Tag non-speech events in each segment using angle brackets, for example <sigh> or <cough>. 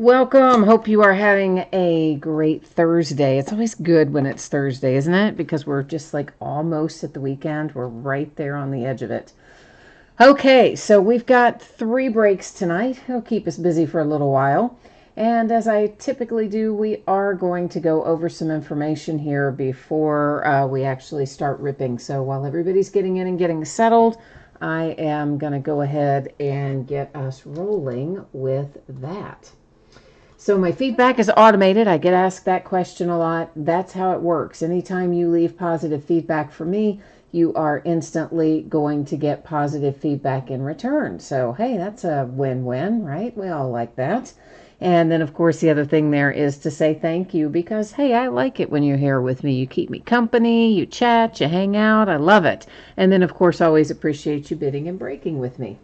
Welcome. Hope you are having a great Thursday. It's always good when it's Thursday, isn't it? Because we're just like almost at the weekend. We're right there on the edge of it. Okay, so we've got three breaks tonight. It'll keep us busy for a little while. And as I typically do, we are going to go over some information here before uh, we actually start ripping. So while everybody's getting in and getting settled, I am going to go ahead and get us rolling with that. So my feedback is automated. I get asked that question a lot. That's how it works. Anytime you leave positive feedback for me, you are instantly going to get positive feedback in return. So, hey, that's a win win, right? We all like that. And then, of course, the other thing there is to say thank you because, hey, I like it when you're here with me. You keep me company, you chat, you hang out. I love it. And then, of course, always appreciate you bidding and breaking with me.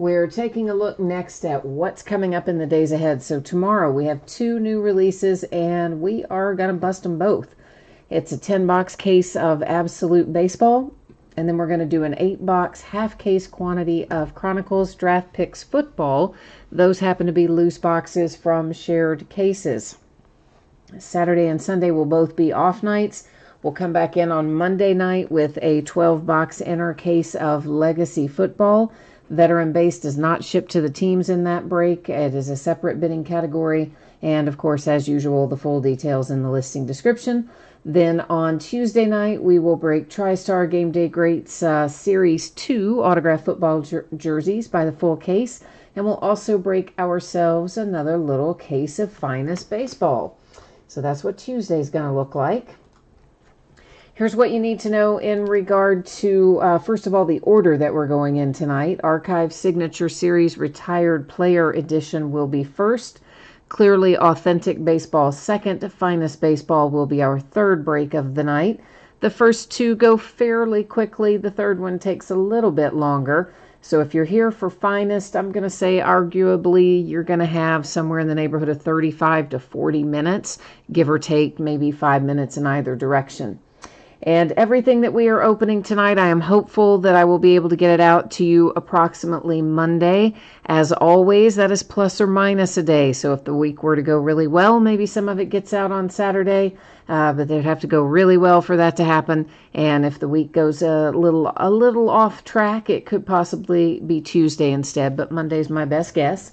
We're taking a look next at what's coming up in the days ahead. So, tomorrow we have two new releases and we are going to bust them both. It's a 10 box case of Absolute Baseball, and then we're going to do an 8 box half case quantity of Chronicles Draft Picks Football. Those happen to be loose boxes from shared cases. Saturday and Sunday will both be off nights. We'll come back in on Monday night with a 12 box inner case of Legacy Football. Veteran base does not ship to the teams in that break. It is a separate bidding category. And of course, as usual, the full details in the listing description. Then on Tuesday night, we will break TriStar Game Day Greats uh, Series 2 autograph football jer- jerseys by the full case. And we'll also break ourselves another little case of finest baseball. So that's what Tuesday is going to look like. Here's what you need to know in regard to, uh, first of all, the order that we're going in tonight. Archive Signature Series Retired Player Edition will be first. Clearly Authentic Baseball second. Finest Baseball will be our third break of the night. The first two go fairly quickly, the third one takes a little bit longer. So if you're here for finest, I'm going to say arguably you're going to have somewhere in the neighborhood of 35 to 40 minutes, give or take maybe five minutes in either direction. And everything that we are opening tonight, I am hopeful that I will be able to get it out to you approximately Monday. As always, that is plus or minus a day. So if the week were to go really well, maybe some of it gets out on Saturday, uh, but they'd have to go really well for that to happen. And if the week goes a little a little off track, it could possibly be Tuesday instead. But Monday's my best guess.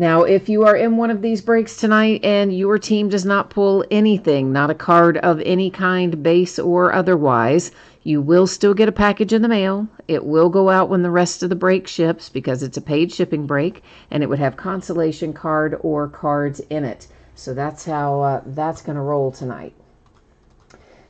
Now, if you are in one of these breaks tonight and your team does not pull anything, not a card of any kind, base or otherwise, you will still get a package in the mail. It will go out when the rest of the break ships because it's a paid shipping break, and it would have consolation card or cards in it. So that's how uh, that's going to roll tonight.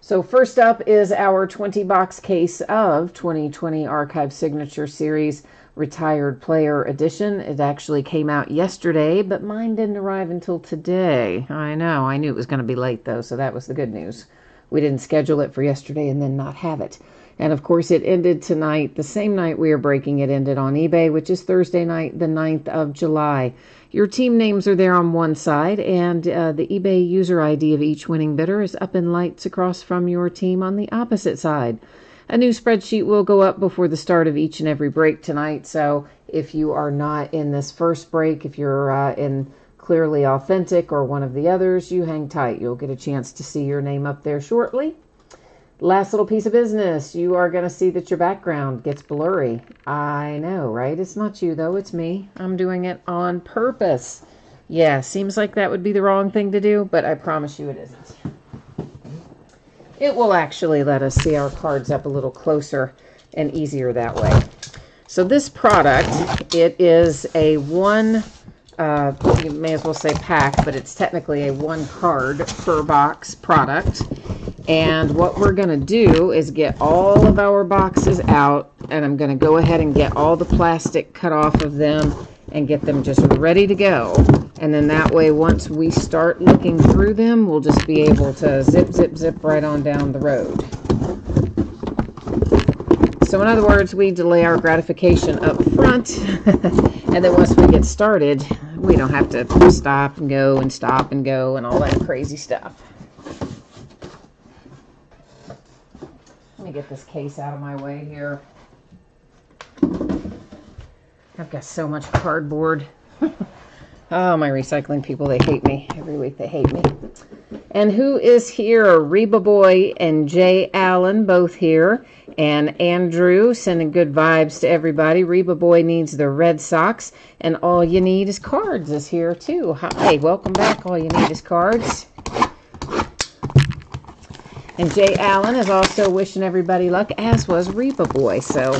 So first up is our 20 box case of 2020 Archive Signature Series Retired Player Edition. It actually came out yesterday, but mine didn't arrive until today. I know, I knew it was going to be late though, so that was the good news. We didn't schedule it for yesterday and then not have it. And of course, it ended tonight. The same night we are breaking it ended on eBay, which is Thursday night, the 9th of July. Your team names are there on one side, and uh, the eBay user ID of each winning bidder is up in lights across from your team on the opposite side. A new spreadsheet will go up before the start of each and every break tonight. So if you are not in this first break, if you're uh, in Clearly Authentic or one of the others, you hang tight. You'll get a chance to see your name up there shortly. Last little piece of business. You are going to see that your background gets blurry. I know, right? It's not you, though. It's me. I'm doing it on purpose. Yeah, seems like that would be the wrong thing to do, but I promise you it isn't. It will actually let us see our cards up a little closer and easier that way. So this product, it is a one, uh, you may as well say pack, but it's technically a one card per box product. And what we're going to do is get all of our boxes out, and I'm going to go ahead and get all the plastic cut off of them and get them just ready to go. And then that way, once we start looking through them, we'll just be able to zip, zip, zip right on down the road. So in other words, we delay our gratification up front, <laughs> and then once we get started, we don't have to stop and go and stop and go and all that crazy stuff. Let me get this case out of my way here. I've got so much cardboard. <laughs> Oh, my recycling people, they hate me. Every week they hate me. And who is here? Reba Boy and Jay Allen, both here. And Andrew sending good vibes to everybody. Reba Boy needs the Red Sox. And all you need is cards is here too. Hi, welcome back. All you need is cards. And Jay Allen is also wishing everybody luck, as was Reba Boy. So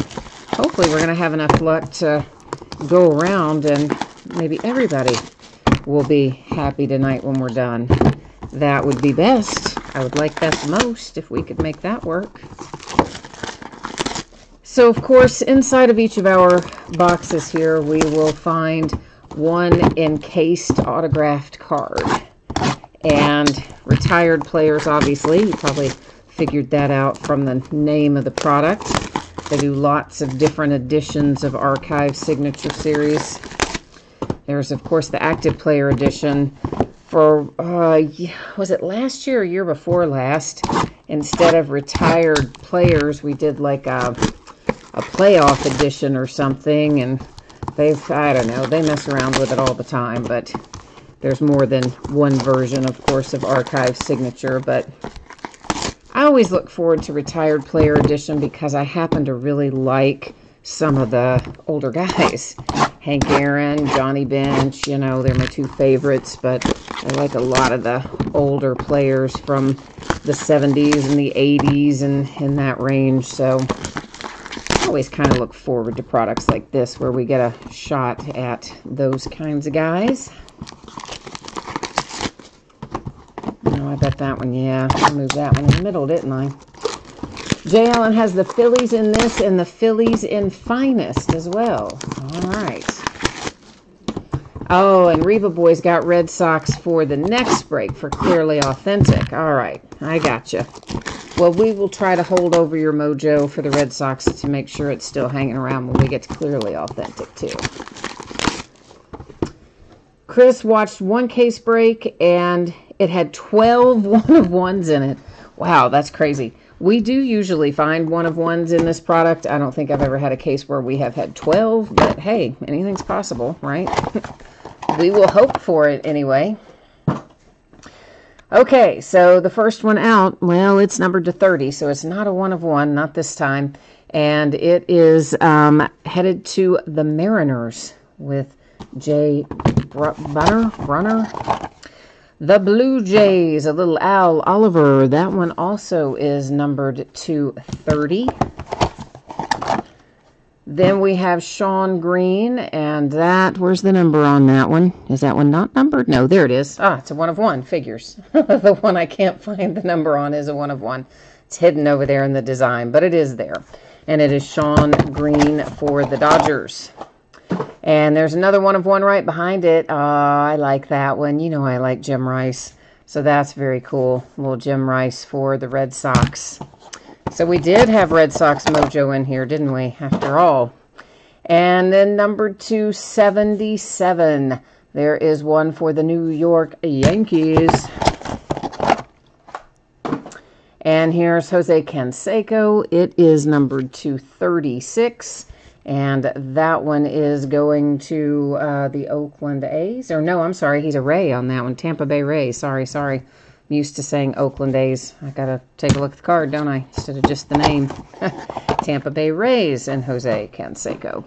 hopefully we're going to have enough luck to go around and maybe everybody will be happy tonight when we're done. That would be best. I would like that most if we could make that work. So, of course, inside of each of our boxes here, we will find one encased autographed card. And retired players, obviously, you probably figured that out from the name of the product. They do lots of different editions of Archive Signature Series. There's, of course, the Active Player Edition. For, uh, was it last year or year before last? Instead of retired players, we did like a, a playoff edition or something. And they've, I don't know, they mess around with it all the time. But there's more than one version, of course, of Archive Signature. But I always look forward to Retired Player Edition because I happen to really like some of the older <laughs> guys. Hank Aaron, Johnny Bench, you know, they're my two favorites, but I like a lot of the older players from the 70s and the 80s and in that range. So I always kind of look forward to products like this where we get a shot at those kinds of guys. No, I bet that one, yeah, I moved that one in the middle, didn't I? Jay Allen has the Phillies in this and the Phillies in Finest as well. All right. Oh, and Reba Boys got Red Sox for the next break for Clearly Authentic. All right, I gotcha. Well, we will try to hold over your mojo for the Red Sox to make sure it's still hanging around when we get to Clearly Authentic, too. Chris watched one case break, and it had 12 <laughs> one of ones in it. Wow, that's crazy. We do usually find one of ones in this product. I don't think I've ever had a case where we have had 12, but hey, anything's possible, right? <laughs> we will hope for it anyway. Okay, so the first one out, well, it's numbered to 30, so it's not a one of one, not this time. And it is um, headed to the Mariners with Jay Buhner, Buhner, the Blue Jays, a little Al Oliver. That one also is numbered to 30. Then we have Shawn Green, and that, where's the number on that one? Is that one not numbered? No, there it is. Ah, it's a one of one, figures. <laughs> the one I can't find the number on is a one of one. It's hidden over there in the design, but it is there. And it is Shawn Green for the Dodgers. And there's another one of one right behind it. Uh, I like that one. You know I like Jim Rice. So that's very cool. Little Jim Rice for the Red Sox. So we did have Red Sox mojo in here, didn't we, after all? And then number 277. There is one for the New York Yankees. And here's Jose Canseco. It is number to 36. And that one is going to uh, the Oakland A's. Or no, I'm sorry, he's a Ray on that one. Tampa Bay Rays. Sorry, sorry. I'm used to saying Oakland A's. I got to take a look at the card, don't I? Instead of just the name. <laughs> Tampa Bay Rays and Jose Canseco.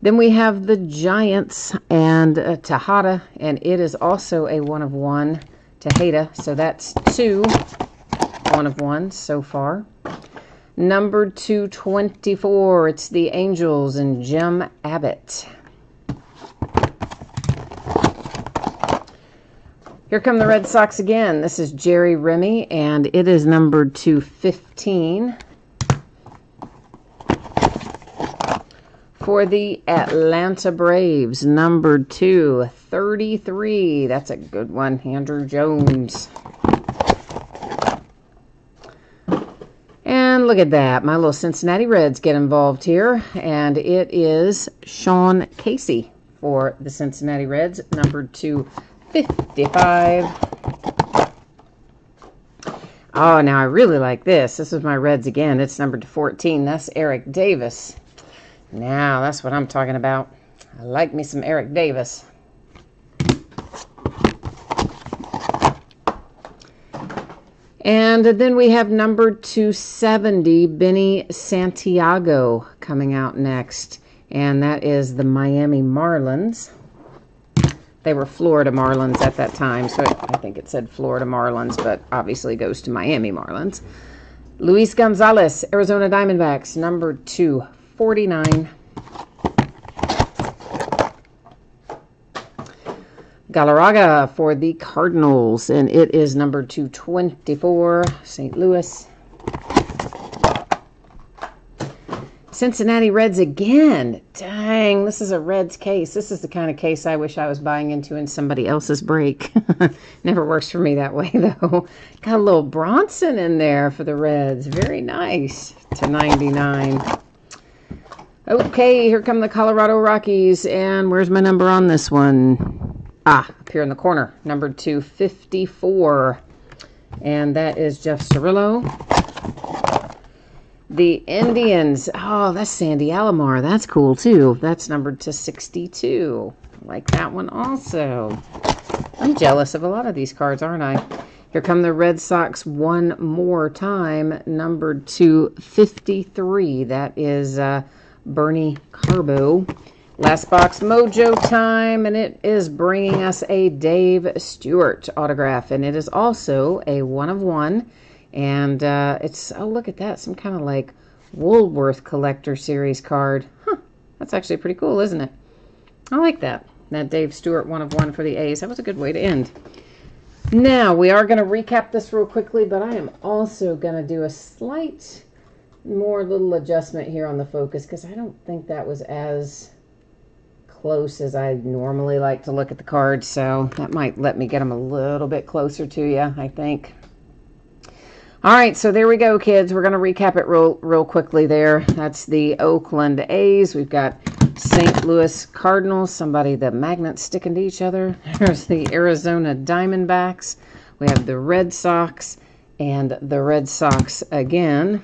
Then we have the Giants and uh, Tejada, and it is also a one of one Tejada. So that's two one of ones so far. Number 224, it's the Angels and Jim Abbott. Here come the Red Sox again. This is Jerry Remy, and it is number 215 For the Atlanta Braves, Number 233. That's a good one, Andruw Jones. Look at that. My little Cincinnati Reds get involved here. And it is Sean Casey for the Cincinnati Reds, number 255. Oh, now I really like this. This is my Reds again. It's number to 14. That's Eric Davis. Now, that's what I'm talking about. I like me some Eric Davis. And then we have number 270, Benny Santiago, coming out next. And that is the Miami Marlins. They were Florida Marlins at that time, so I think it said Florida Marlins, but obviously goes to Miami Marlins. Luis Gonzalez, Arizona Diamondbacks, number 249. Galarraga for the Cardinals, and it is number 224, St. Louis. Cincinnati Reds again. Dang, this is a Reds case. This is the kind of case I wish I was buying into in somebody else's break. <laughs> Never works for me that way, <laughs> though. Got a little Bronson in there for the Reds. Very nice to 99. Okay, here come the Colorado Rockies. And where's my number on this one? Ah, up here in the corner, number 254. And that is Jeff Cirillo. The Indians. Oh, that's Sandy Alomar. That's cool too. That's numbered to 62. Like that one also. I'm jealous of a lot of these cards, aren't I? Here come the Red Sox one more time, numbered to 53. That is uh, Bernie Carbo. Last box mojo time, and it is bringing us a Dave Stewart autograph, and it is also a one of one. And uh, it's, oh, look at that, some kind of like Woolworth Collector Series card. Huh, that's actually pretty cool, isn't it? I like that. That Dave Stewart one of one for the A's. That was a good way to end. Now, we are going to recap this real quickly, but I am also going to do a slight more little adjustment here on the focus because I don't think that was as close as I normally like to look at the cards, so that might let me get them a little bit closer to you, I think. All right, so there we go, kids. We're going to recap it real, real quickly there. That's the Oakland A's. We've got St. Louis Cardinals, somebody the magnets sticking to each other. <laughs> There's the Arizona Diamondbacks. We have the Red Sox and the Red Sox again.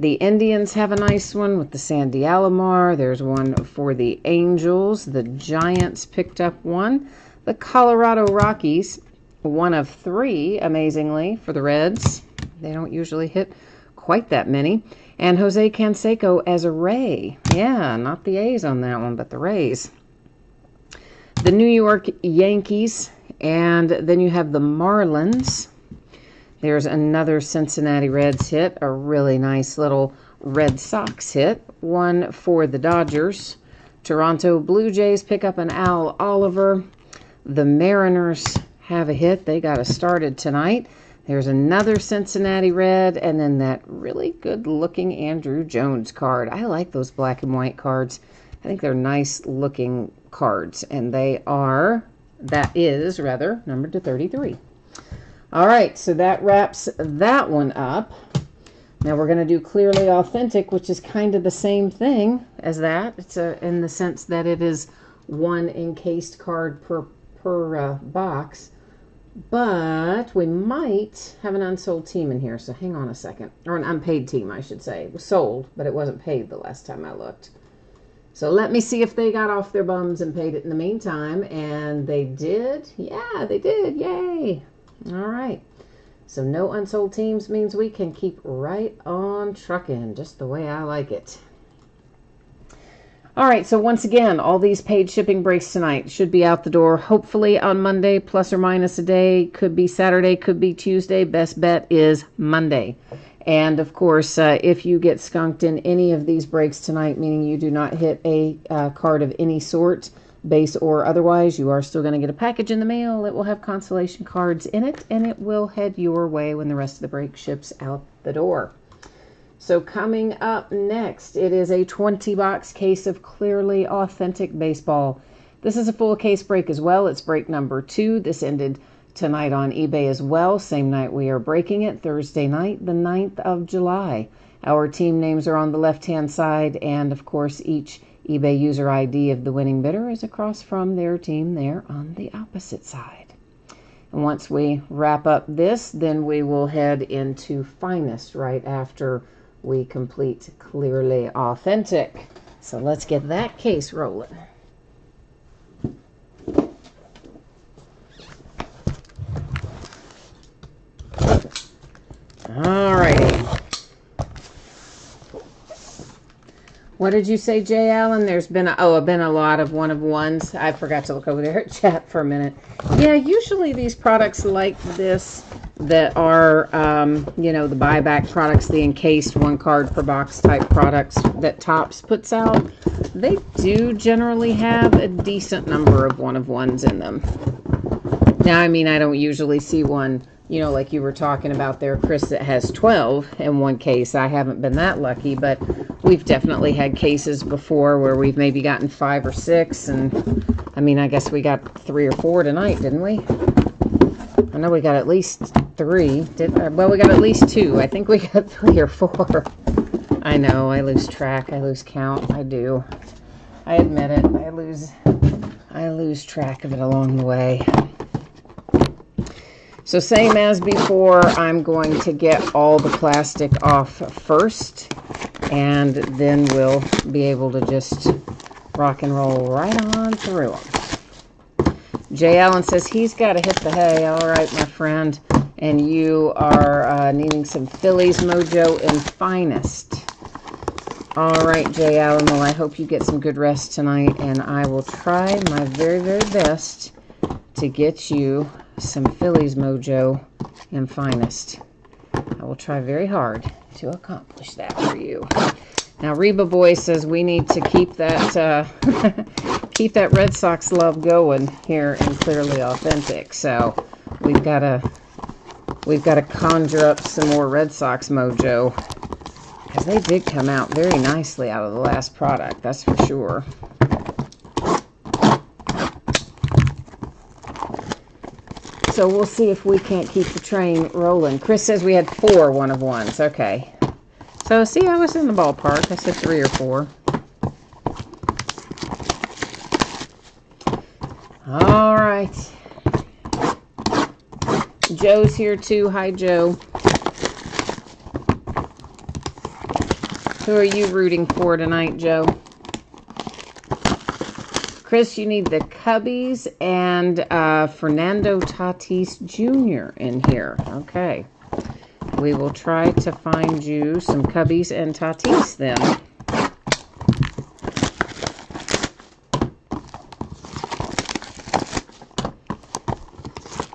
The Indians have a nice one with the Sandy Alomar. There's one for the Angels. The Giants picked up one. The Colorado Rockies, one of three, amazingly, for the Reds. They don't usually hit quite that many. And Jose Canseco as a Ray. Yeah, not the A's on that one, but the Rays. The New York Yankees. And then you have the Marlins. There's another Cincinnati Reds hit, a really nice little Red Sox hit, one for the Dodgers. Toronto Blue Jays pick up an Al Oliver. The Mariners have a hit. They got us started tonight. There's another Cincinnati Red, and then that really good looking Andruw Jones card. I like those black and white cards. I think they're nice looking cards, and they are, that is rather, numbered to 33. All right, so that wraps that one up. Now we're going to do clearly authentic, which is kind of the same thing as that. It's a, in the sense that it is one encased card per per uh, box. But we might have an unsold team in here, so hang on a second. Or an unpaid team, I should say. It was sold, but it wasn't paid the last time I looked. So let me see if they got off their bums and paid it in the meantime. And they did. Yeah, they did. Yay. All right. So no unsold teams means we can keep right on trucking, just the way I like it. All right, so once again, all these paid shipping breaks tonight should be out the door hopefully on Monday, plus or minus a day. Could be Saturday, could be Tuesday. Best bet is Monday. And of course, uh, if you get skunked in any of these breaks tonight, meaning you do not hit a uh, card of any sort, base or otherwise, you are still going to get a package in the mail. It will have consolation cards in it, and it will head your way when the rest of the break ships out the door. So, coming up next, it is a 20 box case of clearly authentic baseball. This is a full case break as well. It's break number two. This ended tonight on eBay as well. Same night we are breaking it, Thursday night, the 9th of July. Our team names are on the left hand side, and of course, each eBay user ID of the winning bidder is across from their team there on the opposite side. And once we wrap up this, then we will head into Finest right after we complete Clearly Authentic. So let's get that case rolling. What did you say, Jay Allen? There's been a, oh, been a lot of one of ones. I forgot to look over there at <laughs> chat for a minute. Yeah, usually these products like this that are, um, you know, the buyback products, the encased one card per box type products that Topps puts out, they do generally have a decent number of one of ones in them. Now, I mean, I don't usually see one you know, like you were talking about there, Chris, that has 12 in one case. I haven't been that lucky, but we've definitely had cases before where we've maybe gotten five or six. And I mean, I guess we got three or four tonight, didn't we? I know we got at least three. Did uh, well, we got at least two. I think we <laughs> got three or four. I know, I lose track. I lose count. I do. I admit it. I lose I lose track of it along the way. So same as before, I'm going to get all the plastic off first, and then we'll be able to just rock and roll right on through them. Jay Allen says he's got to hit the hay. All right, my friend. And you are uh, needing some Phillies Mojo and Finest. All right, Jay Allen. Well, I hope you get some good rest tonight, and I will try my very, very best to get you some Phillies Mojo and Finest. I will try very hard to accomplish that for you. Now, Reba Boy says we need to keep that uh, <laughs> keep that Red Sox love going here and Clearly Authentic. So we've got to we've got to conjure up some more Red Sox mojo because they did come out very nicely out of the last product. That's for sure. So we'll see if we can't keep the train rolling. Chris says we had four one of ones. Okay. So see, I was in the ballpark. I said three or four. All right. Joe's here too. Hi, Joe. Who are you rooting for tonight, Joe? Chris, you need the Cubbies and uh, Fernando Tatis Jr. in here. Okay. We will try to find you some Cubbies and Tatis then.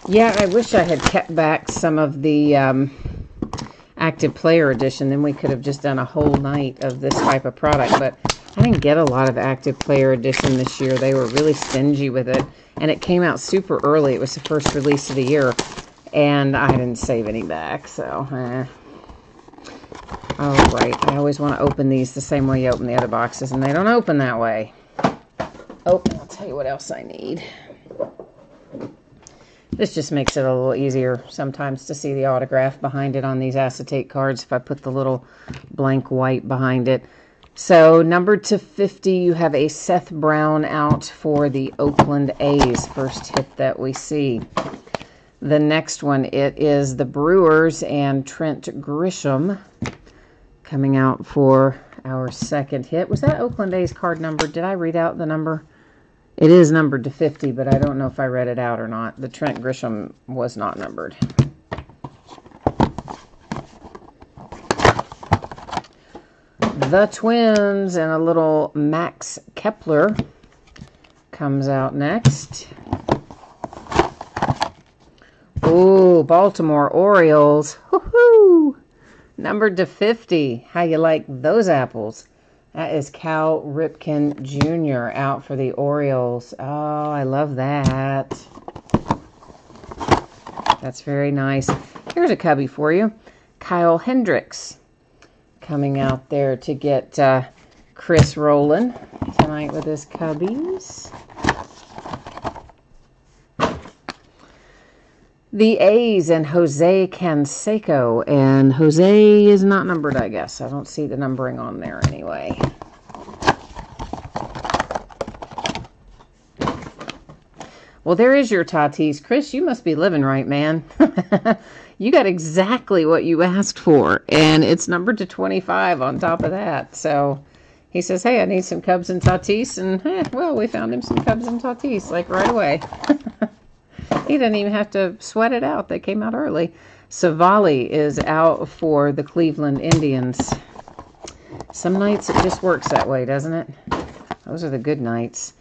Yeah, I wish I had kept back some of the um, active player edition. Then we could have just done a whole night of this type of product. But I didn't get a lot of Active Player Edition this year. They were really stingy with it. And it came out super early. It was the first release of the year. And I didn't save any back, so... Eh. Oh, right. I always want to open these the same way you open the other boxes, and they don't open that way. Oh, I'll tell you what else I need. This just makes it a little easier sometimes to see the autograph behind it on these acetate cards if I put the little blank white behind it. So, number to 50, you have a Seth Brown out for the Oakland A's. First hit that we see. The next one, it is the Brewers and Trent Grisham coming out for our second hit. Was that Oakland A's card number? Did I read out the number? It is numbered to 50, but I don't know if I read it out or not. The Trent Grisham was not numbered. The Twins and a little Max Kepler comes out next. Ooh, Baltimore Orioles. Woohoo! Numbered to 50. How you like those apples? That is Cal Ripken Jr. out for the Orioles. Oh, I love that. That's very nice. Here's a cubby for you. Kyle Hendricks coming out there to get uh, Chris rolling tonight with his cubbies. The A's and Jose Canseco. And Jose is not numbered, I guess. I don't see the numbering on there anyway. Well, there is your Tatis. Chris, you must be living right, man. <laughs> you got exactly what you asked for. And it's numbered to 25 on top of that. So he says, hey, I need some Cubs and Tatis. And, <laughs> eh, well, we found him some Cubs and Tatis, like, right away. <laughs> he didn't even have to sweat it out. They came out early. Savali is out for the Cleveland Indians. Some nights it just works that way, doesn't it? Those are the good nights.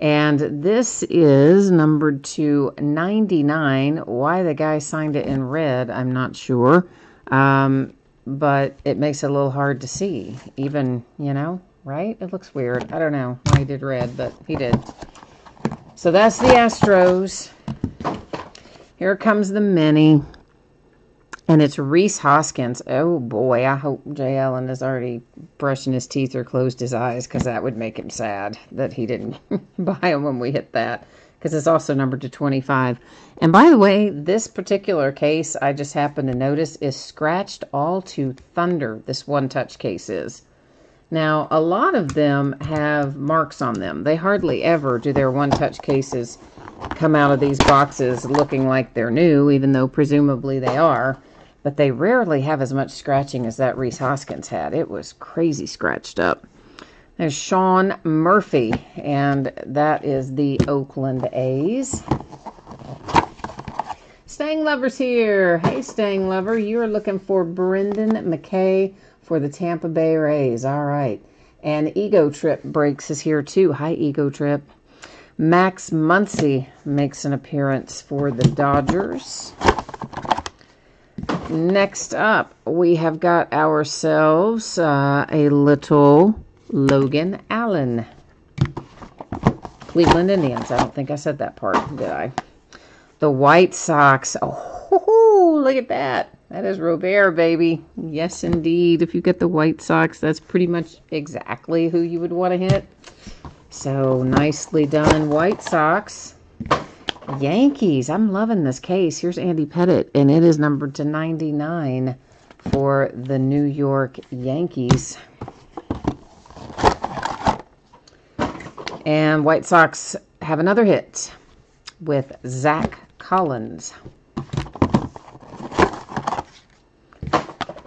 And this is numbered to 99. Why the guy signed it in red, I'm not sure. Um, but it makes it a little hard to see. Even, you know, right? It looks weird. I don't know why he did red, but he did. So that's the Astros. Here comes the mini. And it's Rhys Hoskins. Oh boy, I hope Jay Allen is already brushing his teeth or closed his eyes because that would make him sad that he didn't <laughs> buy him when we hit that because it's also numbered to 25. And by the way, this particular case I just happened to notice is scratched all to thunder. This one touch case is. Now, a lot of them have marks on them. They hardly ever do their one touch cases come out of these boxes looking like they're new, even though presumably they are but they rarely have as much scratching as that Rhys Hoskins had. It was crazy scratched up. There's Sean Murphy, and that is the Oakland A's. Stang Lover's here. Hey, Stang Lover, you are looking for Brendan McKay for the Tampa Bay Rays. All right. And Ego Trip Breaks is here too. Hi, Ego Trip. Max Muncy makes an appearance for the Dodgers. Next up, we have got ourselves uh, a little Logan Allen. Cleveland Indians. I don't think I said that part, did I? The White Sox. Oh, look at that. That is Robert, baby. Yes, indeed. If you get the White Sox, that's pretty much exactly who you would want to hit. So nicely done, White Sox. Yankees. I'm loving this case. Here's Andy Pettitte, and it is numbered to 99 for the New York Yankees. And White Sox have another hit with Zack Collins.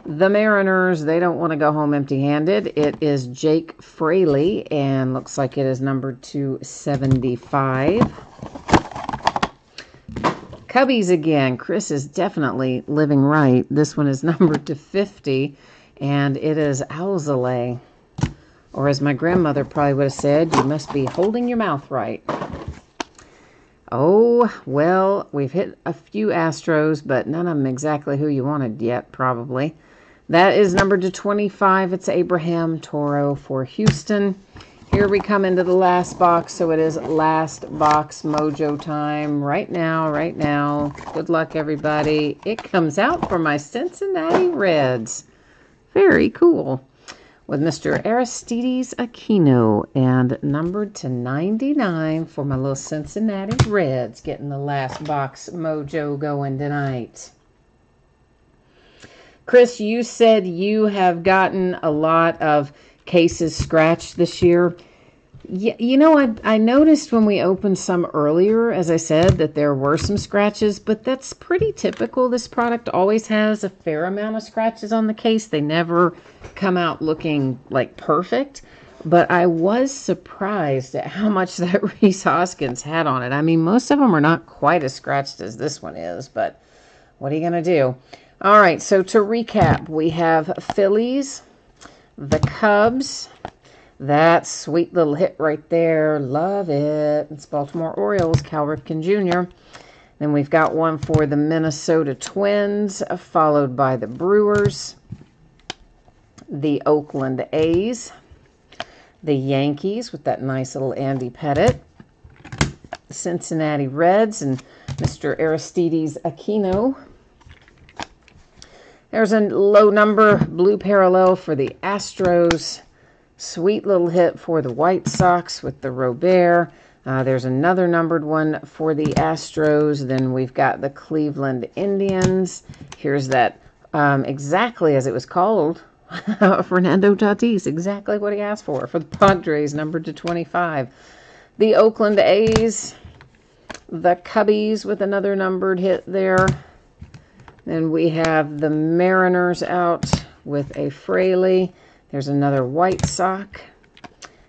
The Mariners, they don't want to go home empty handed. It is Jake Fraley, and looks like it is numbered to 75. Cubbies again. Chris is definitely living right. This one is <laughs> numbered to 50, and it is Alzolay. Or as my grandmother probably would have said, you must be holding your mouth right. Oh, well, we've hit a few Astros, but none of them exactly who you wanted yet, probably. That is numbered to 25. It's Abraham Toro for Houston. Here we come into the last box, so it is last box mojo time right now, right now. Good luck, everybody. It comes out for my Cincinnati Reds. Very cool. With Mr. Aristides Aquino and numbered to 99 for my little Cincinnati Reds. Getting the last box mojo going tonight. Chris, you said you have gotten a lot of cases scratched this year. Yeah, you know, I, I noticed when we opened some earlier, as I said, that there were some scratches, but that's pretty typical. This product always has a fair amount of scratches on the case. They never come out looking like perfect, but I was surprised at how much <laughs> that Rhys Hoskins had on it. I mean, most of them are not quite as scratched as this one is, but what are you going to do? All right, so to recap, we have Phillies, the Cubs, that sweet little hit right there. Love it. It's Baltimore Orioles, Cal Ripken Jr. Then we've got one for the Minnesota Twins, followed by the Brewers, the Oakland A's, the Yankees with that nice little Andy Pettitte, Cincinnati Reds, and Mr. Aristides Aquino. There's a low number blue parallel for the Astros. Sweet little hit for the White Sox with the Robert. Uh, there's another numbered one for the Astros. Then we've got the Cleveland Indians. Here's that um, exactly as it was called. <laughs> Fernando Tatis, exactly what he asked for for the Padres, numbered to 25. The Oakland A's, the Cubbies with another numbered hit there. Then we have the Mariners out with a Fraley. There's another White Sock.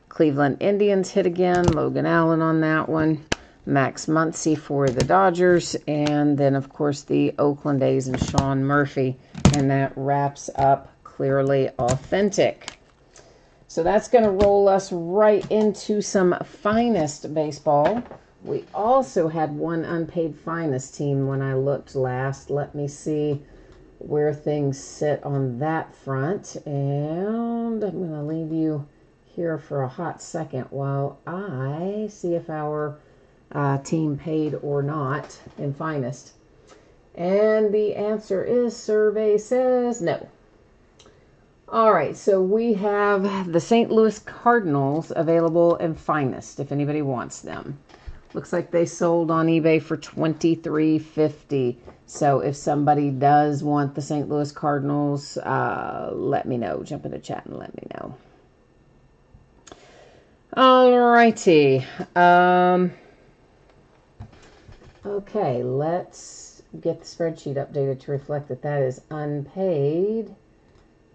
Cleveland Indians hit again. Logan Allen on that one. Max Muncy for the Dodgers. And then, of course, the Oakland A's and Sean Murphy. And that wraps up Clearly Authentic. So that's going to roll us right into some finest baseball. We also had one unpaid finest team when I looked last. Let me see where things sit on that front. And I'm going to leave you here for a hot second while I see if our uh, team paid or not in finest. And the answer is survey says no. All right, so we have the St. Louis Cardinals available in finest if anybody wants them. Looks like they sold on eBay for twenty three fifty. So if somebody does want the St. Louis Cardinals, uh, let me know. Jump in the chat and let me know. All righty. Um, okay, let's get the spreadsheet updated to reflect that that is unpaid.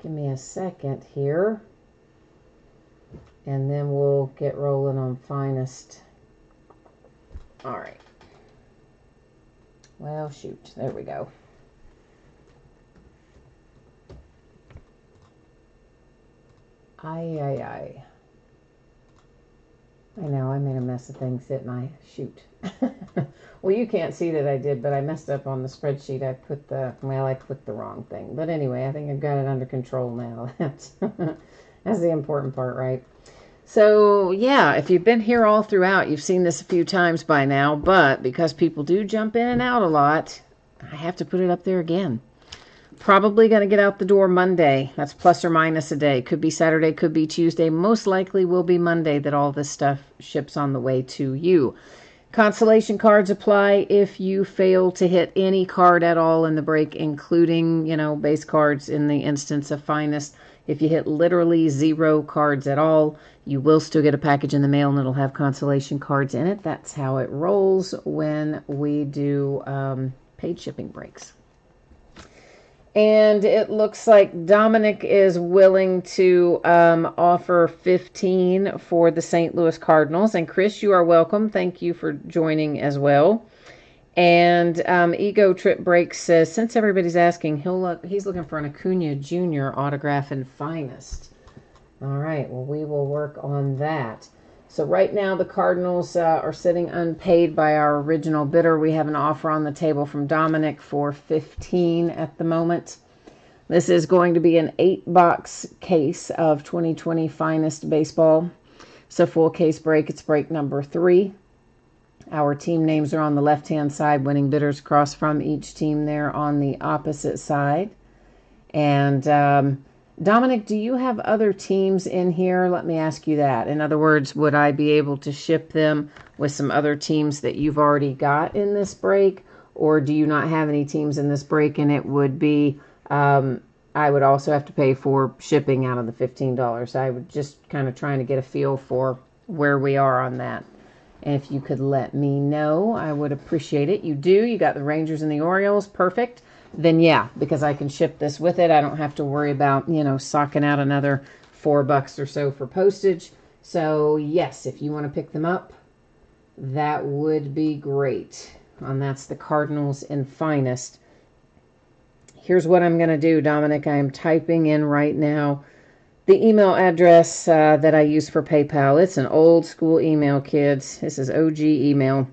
Give me a second here. And then we'll get rolling on finest. All right. Well, shoot. There we go. Aye, aye, aye. I know, I made a mess of things, didn't I? Shoot. <laughs> well, you can't see that I did, but I messed up on the spreadsheet. I put the, well, I clicked the wrong thing. But anyway, I think I've got it under control now. <laughs> That's, <laughs> that's the important part, right? So, yeah, if you've been here all throughout, you've seen this a few times by now, but because people do jump in and out a lot, I have to put it up there again. Probably going to get out the door Monday. That's plus or minus a day. Could be Saturday, could be Tuesday. Most likely will be Monday that all this stuff ships on the way to you. Consolation cards apply if you fail to hit any card at all in the break, including, you know, base cards in the instance of finest. If you hit literally zero cards at all, you will still get a package in the mail and it'll have consolation cards in it. That's how it rolls when we do um, paid shipping breaks. And it looks like Dominic is willing to um, offer 15 for the St. Louis Cardinals. And Chris, you are welcome. Thank you for joining as well. And um, Ego Trip Break says, since everybody's asking, he'll look, he's looking for an Acuna Jr. autograph in finest. All right, well, we will work on that. So right now the Cardinals uh, are sitting unpaid by our original bidder. We have an offer on the table from Dominic for 15 at the moment. This is going to be an eight box case of 2020 finest baseball. So full case break, it's break number three. Our team names are on the left hand side, winning bidders cross from each team there on the opposite side. And um, Dominic, do you have other teams in here? Let me ask you that. In other words, would I be able to ship them with some other teams that you've already got in this break? Or do you not have any teams in this break and it would be, um, I would also have to pay for shipping out of the $15? I would just kind of trying to get a feel for where we are on that. If you could let me know, I would appreciate it. You do. You got the Rangers and the Orioles. Perfect then yeah, because I can ship this with it. I don't have to worry about, you know, socking out another four bucks or so for postage. So, yes, if you want to pick them up, that would be great. And that's the Cardinals in finest. Here's what I'm going to do, Dominic. I am typing in right now the email address uh, that I use for PayPal. It's an old school email, kids. This is OG email.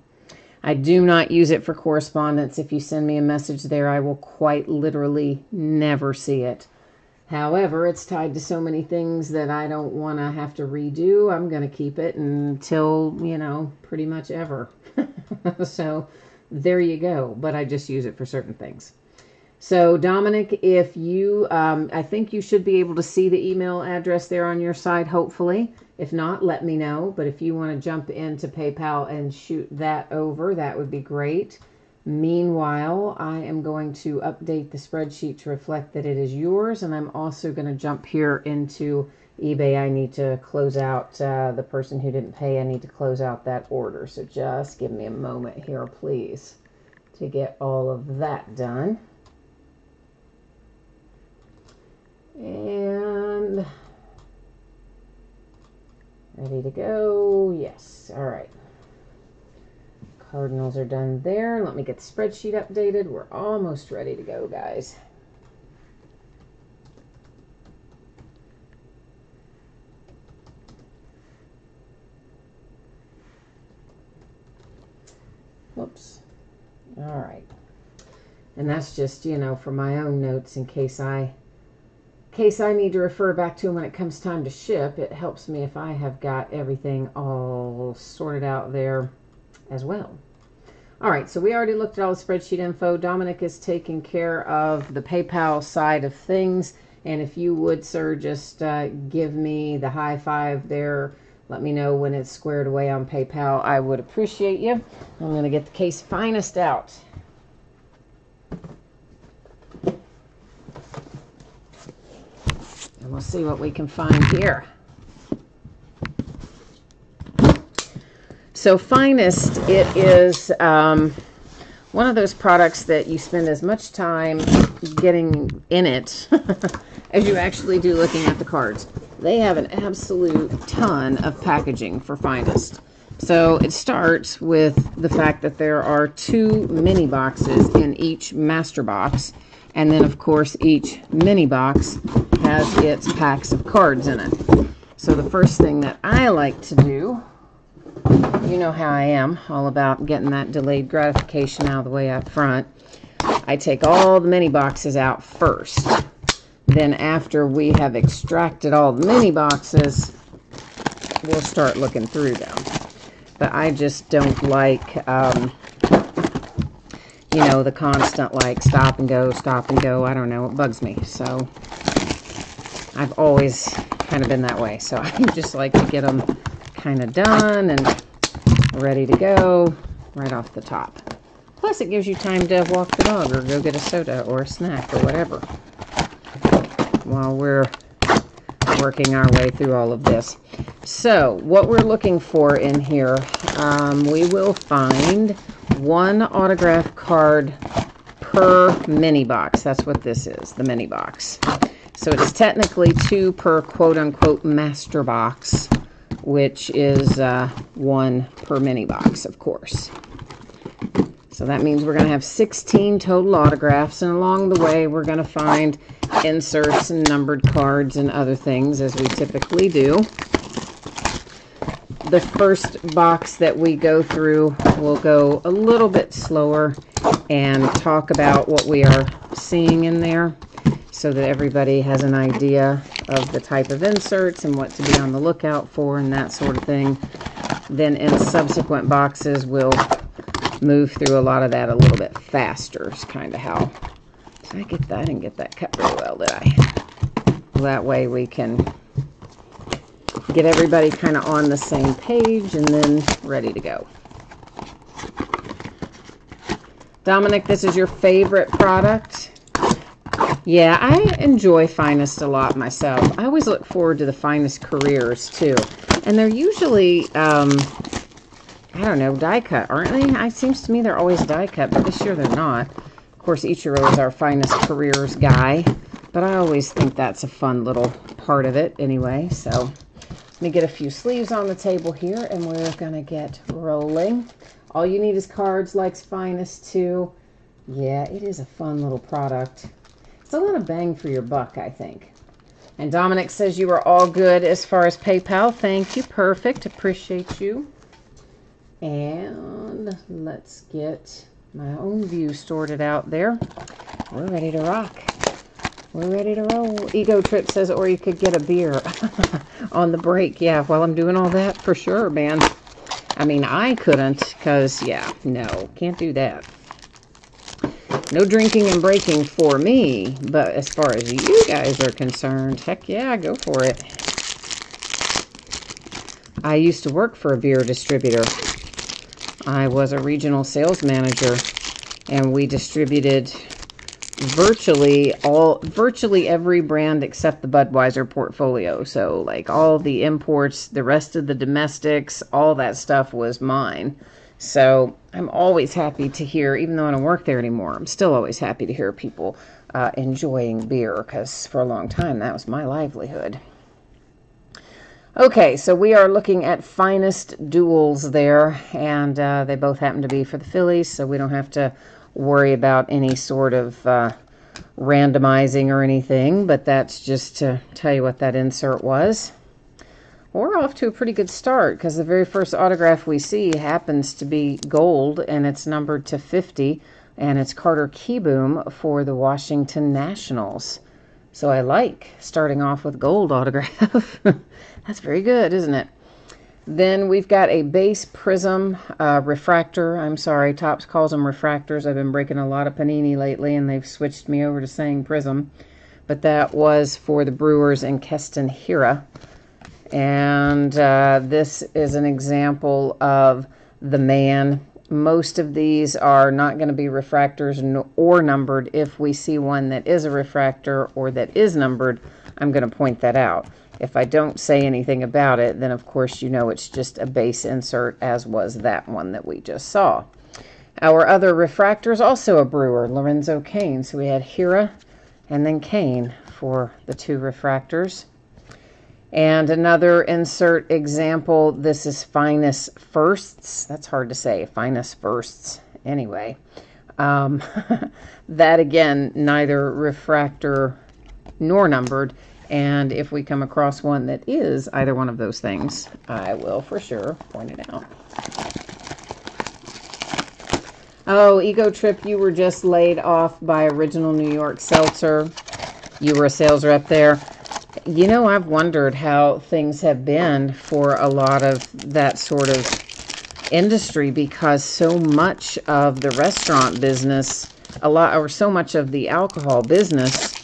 I do not use it for correspondence. If you send me a message there, I will quite literally never see it. However, it's tied to so many things that I don't want to have to redo. I'm going to keep it until, you know, pretty much ever. <laughs> so there you go. But I just use it for certain things. So, Dominic, if you, um, I think you should be able to see the email address there on your side, hopefully. If not, let me know. But if you want to jump into PayPal and shoot that over, that would be great. Meanwhile, I am going to update the spreadsheet to reflect that it is yours. And I'm also going to jump here into eBay. I need to close out uh, the person who didn't pay. I need to close out that order. So just give me a moment here, please, to get all of that done. And ready to go. Yes. All right. Cardinals are done there. Let me get the spreadsheet updated. We're almost ready to go, guys. Whoops. All right. And that's just, you know, for my own notes in case I case I need to refer back to when it comes time to ship. It helps me if I have got everything all sorted out there as well. All right, so we already looked at all the spreadsheet info. Dominic is taking care of the PayPal side of things. And if you would, sir, just uh, give me the high five there. Let me know when it's squared away on PayPal. I would appreciate you. I'm going to get the case finest out. And we'll see what we can find here. So Finest, it is um, one of those products that you spend as much time getting in it <laughs> as you actually do looking at the cards. They have an absolute ton of packaging for Finest. So it starts with the fact that there are two mini boxes in each master box. And then, of course, each mini box has its packs of cards in it. So the first thing that I like to do you know how I am, all about getting that delayed gratification out of the way up front. I take all the mini boxes out first. Then after we have extracted all the mini boxes, we'll start looking through them. But I just don't like, um, you know, the constant like stop and go, stop and go. I don't know, it bugs me. So I've always kind of been that way. So <laughs> I just like to get them kind of done and ready to go right off the top. Plus it gives you time to walk the dog or go get a soda or a snack or whatever while we're working our way through all of this. So what we're looking for in here, um, we will find one autograph card per mini box. That's what this is, the mini box. So it's technically two per quote-unquote master box which is uh, one per mini box, of course. So that means we're going to have 16 total autographs, and along the way, we're going to find inserts and numbered cards and other things, as we typically do. The first box that we go through we'll go a little bit slower and talk about what we are seeing in there so that everybody has an idea of the type of inserts and what to be on the lookout for and that sort of thing. Then in subsequent boxes, we'll move through a lot of that a little bit faster is kind of how. Did I get that and get that cut really well, did I? That way we can get everybody kind of on the same page and then ready to go. Dominic, this is your favorite product. Yeah, I enjoy Finest a lot myself. I always look forward to the Finest careers, too. And they're usually, um, I don't know, die cut, aren't they? It seems to me they're always die cut, but this year they're not. Of course, Ichiro is our Finest careers guy, but I always think that's a fun little part of it anyway. So let me get a few sleeves on the table here, and we're going to get rolling. All you need is cards, likes Finest, too. Yeah, it is a fun little product. It's a lot of bang for your buck, I think. And Dominic says you are all good as far as PayPal. Thank you. Perfect. Appreciate you. And let's get my own view sorted out there. We're ready to rock. We're ready to roll. Ego Trip says, or you could get a beer <laughs> on the break. Yeah, while I'm doing all that, for sure, man. I mean, I couldn't because, yeah, no, can't do that. No drinking and breaking for me, but as far as you guys are concerned, heck yeah, go for it. I used to work for a beer distributor. I was a regional sales manager, and we distributed virtually all virtually every brand except the Budweiser portfolio. So like all the imports, the rest of the domestics, all that stuff was mine. So I'm always happy to hear, even though I don't work there anymore, I'm still always happy to hear people uh, enjoying beer because for a long time that was my livelihood. Okay, so we are looking at finest duels there, and uh, they both happen to be for the Phillies, so we don't have to worry about any sort of uh, randomizing or anything, but that's just to tell you what that insert was. we're off to a pretty good start because the very first autograph we see happens to be gold and it's numbered to 50 and it's Carter Kieboom for the Washington Nationals. So I like starting off with gold autograph. <laughs> That's very good, isn't it? Then we've got a base prism uh, refractor. I'm sorry, Topps calls them refractors. I've been breaking a lot of Panini lately, and they've switched me over to saying prism. But that was for the Brewers and Keston Hiura. And uh, this is an example of the man. Most of these are not going to be refractors or numbered. If we see one that is a refractor or that is numbered, I'm going to point that out. If I don't say anything about it, then of course you know it's just a base insert, as was that one that we just saw. Our other refractor is also a brewer, Lorenzo Cain. So we had Hiura and then Cain for the two refractors. And another insert example, this is Finest Firsts. That's hard to say, Finest Firsts. Anyway, um, <laughs> that again, neither refractor nor numbered. And if we come across one that is either one of those things, I will for sure point it out. Oh, Ego Trip, you were just laid off by Original New York Seltzer. You were a sales rep there. You know, I've wondered how things have been for a lot of that sort of industry because so much of the restaurant business, a lot, or so much of the alcohol business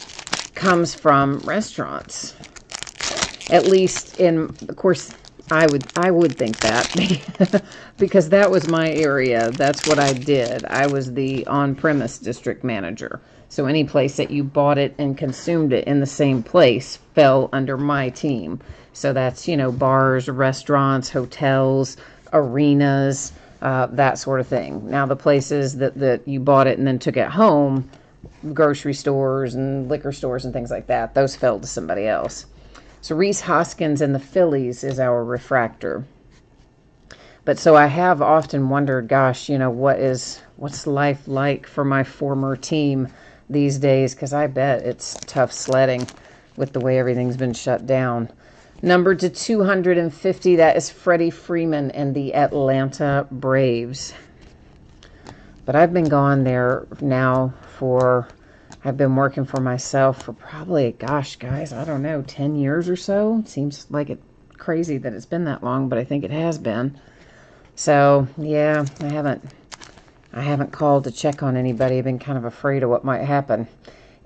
comes from restaurants. At least in, of course, I would I would think that <laughs> because that was my area. That's what I did. I was the on-premise district manager. So any place that you bought it and consumed it in the same place fell under my team. So that's, you know, bars, restaurants, hotels, arenas, uh, that sort of thing. Now the places that, that you bought it and then took it home, grocery stores and liquor stores and things like that, those fell to somebody else. So Rhys Hoskins and the Phillies is our refractor. But so I have often wondered, gosh, you know, what is what's life like for my former team these days? Because I bet it's tough sledding with the way everything's been shut down. Number to 250, that is Freddie Freeman and the Atlanta Braves. But I've been gone there now for I've been working for myself for probably, gosh, guys, I don't know, 10 years or so. Seems like it crazy that it's been that long, but I think it has been. So, yeah, I haven't I haven't called to check on anybody. I've been kind of afraid of what might happen.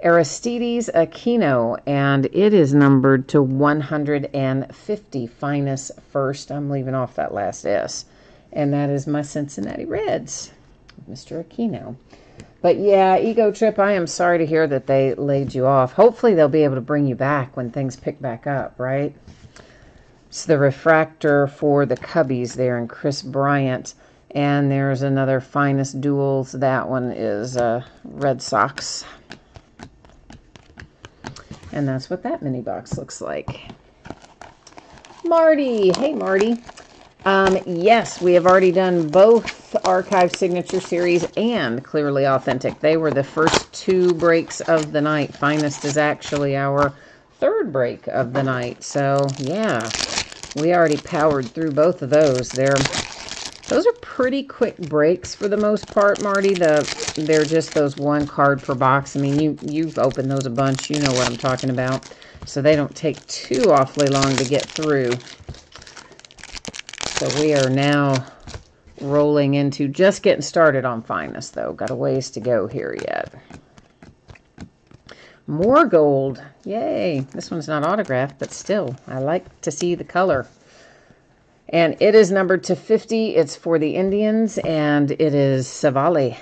Aristides Aquino, and it is numbered to 150 finest first. I'm leaving off that last S. And that is my Cincinnati Reds, Mr. Aquino. But yeah, Ego Trip, I am sorry to hear that they laid you off. Hopefully, they'll be able to bring you back when things pick back up, right? It's the refractor for the Cubbies there and Kris Bryant. And there's another finest duels. That one is uh, Red Sox. And that's what that mini box looks like. Marty. Hey, Marty. Um, yes, we have already done both Archive Signature Series and Clearly Authentic. They were the first two breaks of the night. Finest is actually our third break of the night. So, yeah, we already powered through both of those. They're, those are pretty quick breaks for the most part, Marty. The, they're just those one card per box. I mean, you, you've opened those a bunch. You know what I'm talking about. So they don't take too awfully long to get through. So we are now rolling into just getting started on finest, though. Got a ways to go here yet. More gold. Yay. This one's not autographed, but still, I like to see the color. And it is numbered to 50. It's for the Indians, and it is Savali.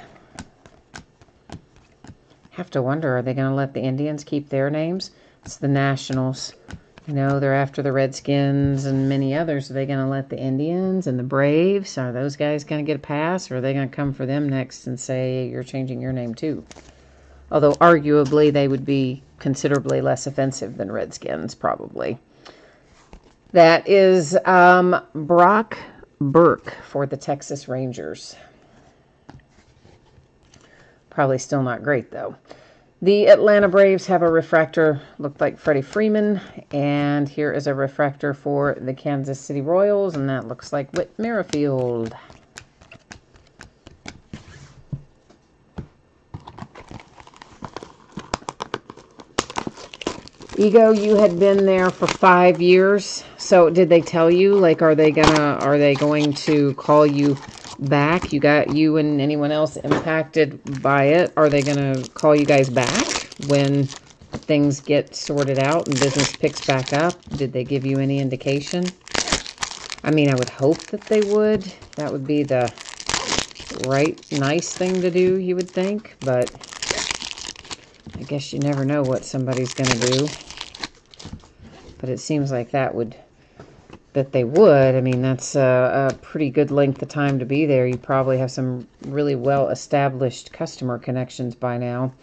Have to wonder, are they going to let the Indians keep their names? It's the Nationals. You know, they're after the Redskins and many others. Are they going to let the Indians and the Braves, are those guys going to get a pass? Or are they going to come for them next and say, you're changing your name too? Although, arguably, they would be considerably less offensive than Redskins, probably. That is um, Brock Burke for the Texas Rangers. Probably still not great, though. The Atlanta Braves have a refractor, looked like Freddie Freeman. And here is a refractor for the Kansas City Royals, and that looks like Whit Merrifield. Ego, you had been there for five years. So did they tell you, like, are they gonna, are they going to call you back? You got you and anyone else impacted by it. Are they gonna call you guys back when things get sorted out and business picks back up? Did they give you any indication? I mean, I would hope that they would. That would be the right, nice thing to do, you would think. But I guess you never know what somebody's going to do. But it seems like that would, that they would. I mean, that's a, a pretty good length of time to be there. You probably have some really well-established customer connections by now.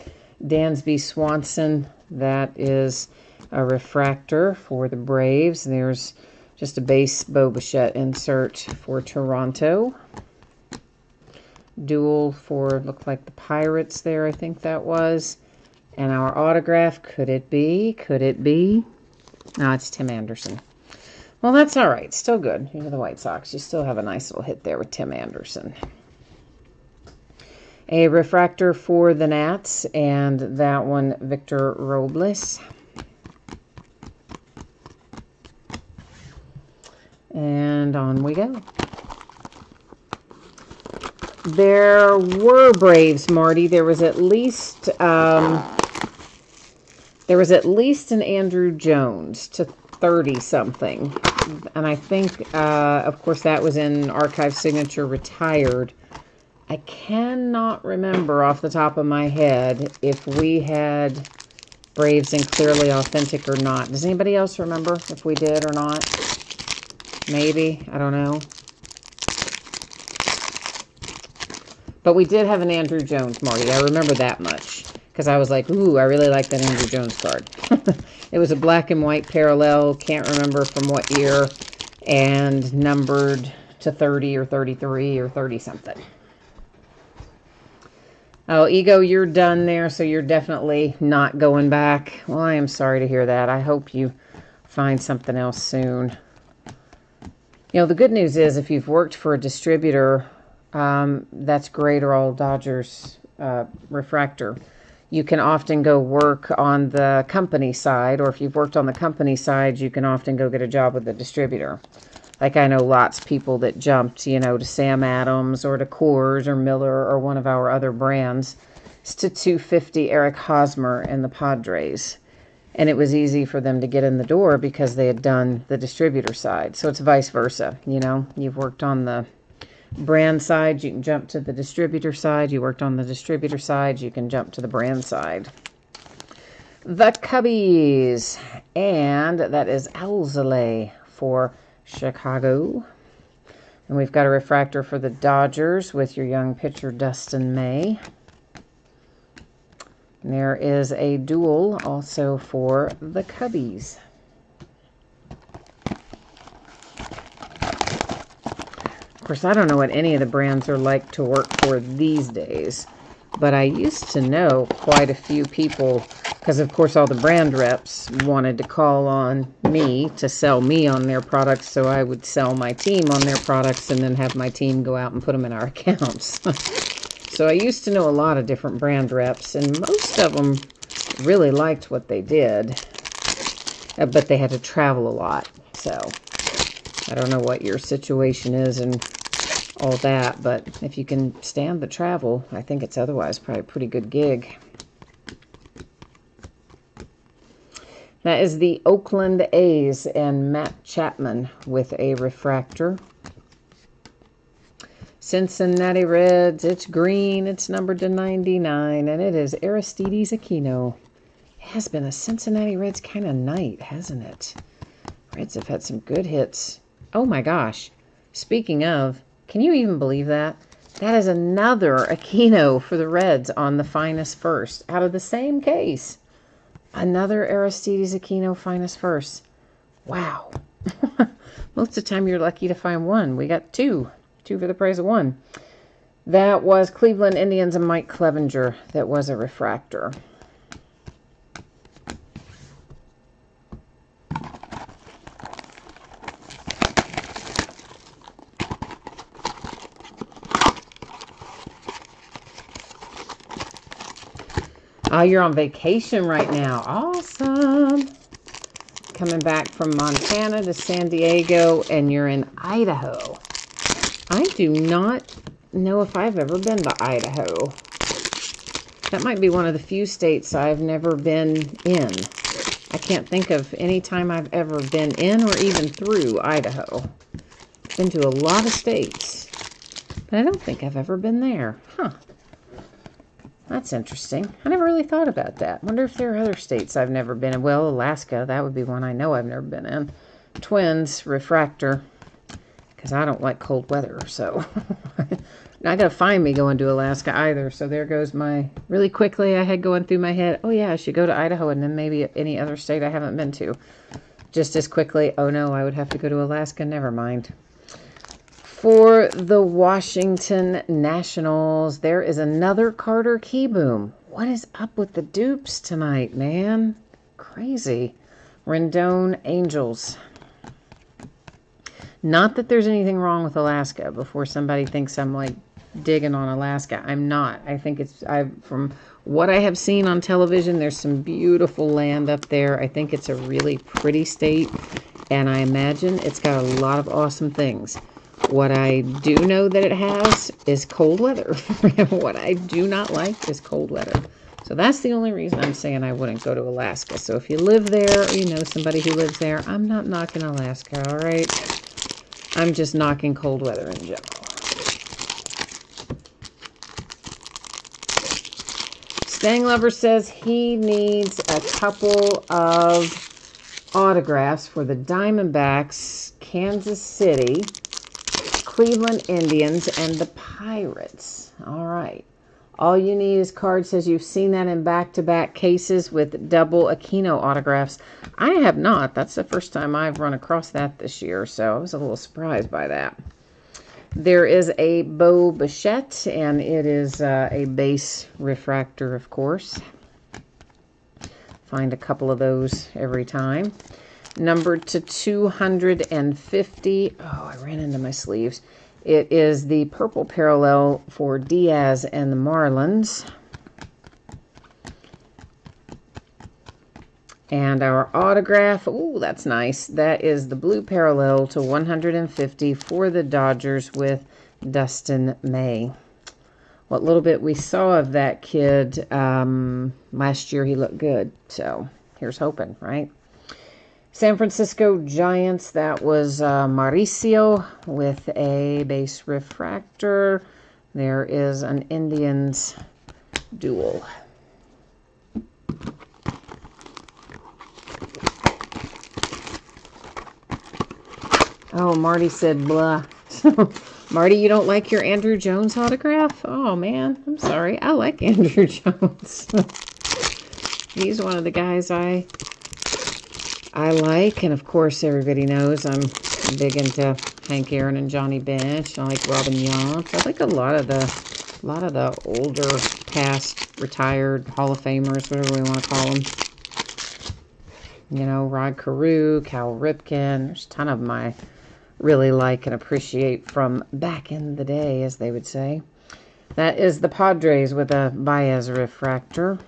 Dansby Swanson, that is a refractor for the Braves. There's just a base Bo Bichette insert for Toronto. Dual for, looked like the Pirates there, I think that was. And our autograph, could it be? Could it be? No, it's Tim Anderson. Well, that's all right. Still good. You're the White Sox. You still have a nice little hit there with Tim Anderson. A refractor for the Nats, and that one, Victor Robles. And on we go. There were Braves, Marty. There was at least um, there was at least an Andruw Jones to 30 something. And I think, uh, of course, that was in archive signature retired. I cannot remember off the top of my head if we had Braves and clearly authentic or not. Does anybody else remember if we did or not? Maybe. I don't know. But we did have an Andruw Jones, Marty. I remember that much because I was like, ooh, I really like that Andruw Jones card. <laughs> it was a black and white parallel, can't remember from what year, and numbered to 30 or 33 or 30 something. Oh, Ego, you're done there, so you're definitely not going back. Well, I am sorry to hear that. I hope you find something else soon. You know, the good news is if you've worked for a distributor, um, that's great, or all Dodgers uh, refractor you can often go work on the company side, or if you've worked on the company side, you can often go get a job with the distributor. Like I know lots of people that jumped, you know, to Sam Adams or to Coors or Miller or one of our other brands. It's to 250 Eric Hosmer and the Padres. And it was easy for them to get in the door because they had done the distributor side. So it's vice versa, you know. You've worked on the brand side, you can jump to the distributor side. You worked on the distributor side, you can jump to the brand side. The Cubbies, and that is Alzolay for Chicago. And we've got a refractor for the Dodgers with your young pitcher Dustin May. And there is a dual also for the Cubbies. Course, I don't know what any of the brands are like to work for these days, but I used to know quite a few people because, of course, all the brand reps wanted to call on me to sell me on their products, so I would sell my team on their products and then have my team go out and put them in our <laughs> accounts. so I used to know a lot of different brand reps, and most of them really liked what they did, uh, but they had to travel a lot, so... I don't know what your situation is and all that, but if you can stand the travel, I think it's otherwise probably a pretty good gig. That is the Oakland A's and Matt Chapman with a refractor. Cincinnati Reds, it's green, it's numbered to 99, and it is Aristides Aquino. It has been a Cincinnati Reds kind of night, hasn't it? Reds have had some good hits. Oh my gosh. Speaking of, can you even believe that? That is another Aquino for the Reds on the finest first out of the same case. Another Aristides Aquino finest first. Wow. <laughs> Most of the time you're lucky to find one. We got two. Two for the price of one. That was Cleveland Indians and Mike Clevinger. That was a refractor. Oh, you're on vacation right now. Awesome. Coming back from Montana to San Diego, and you're in Idaho. I do not know if I've ever been to Idaho. That might be one of the few states I've never been in. I can't think of any time I've ever been in or even through Idaho. Been to a lot of states, but I don't think I've ever been there. Huh. That's interesting. I never really thought about that. Wonder if there are other states I've never been in. Well, Alaska, that would be one I know I've never been in. Twins, Refractor, because I don't like cold weather, so <laughs> not gonna find me going to Alaska either. So there goes my really quickly. I had going through my head. Oh yeah, I should go to Idaho and then maybe any other state I haven't been to. Just as quickly. Oh no, I would have to go to Alaska. Never mind. For the Washington Nationals, there is another Carter Kieboom. What is up with the dupes tonight, man? Crazy. Rendon Angels. Not that there's anything wrong with Alaska before somebody thinks I'm like digging on Alaska. I'm not. I think it's I from what I have seen on television, there's some beautiful land up there. I think it's a really pretty state and I imagine it's got a lot of awesome things. What I do know that it has is cold weather. <laughs> what I do not like is cold weather. So that's the only reason I'm saying I wouldn't go to Alaska. So if you live there or you know somebody who lives there, I'm not knocking Alaska, all right? I'm just knocking cold weather in general. Stang Lover says he needs a couple of autographs for the Diamondbacks, Kansas City, Cleveland Indians, and the Pirates. All right. All you need is card says you've seen that in back-to-back cases with double Aquino autographs. I have not. That's the first time I've run across that this year, so I was a little surprised by that. There is a Bo Bichette, and it is uh, a base refractor, of course. Find a couple of those every time numbered to 250. Oh, I ran into my sleeves. It is the purple parallel for Diaz and the Marlins. And our autograph, oh, that's nice. That is the blue parallel to 150 for the Dodgers with Dustin May. What little bit we saw of that kid um, last year, he looked good. So here's hoping, right? San Francisco Giants, that was uh, Mauricio with a base refractor. There is an Indians duel. Oh, Marty said blah. <laughs> Marty, you don't like your Andruw Jones autograph? Oh, man. I'm sorry. I like <laughs> Andruw Jones. He's one of the guys I I like, and of course everybody knows I'm big into Hank Aaron and Johnny Bench. I like Robin Yount. I like a lot of the a lot of the older, past, retired Hall of Famers, whatever we want to call them. You know, Rod Carew, Cal Ripken. There's a ton of them I really like and appreciate from back in the day, as they would say. That is the Padres with a Baez refractor.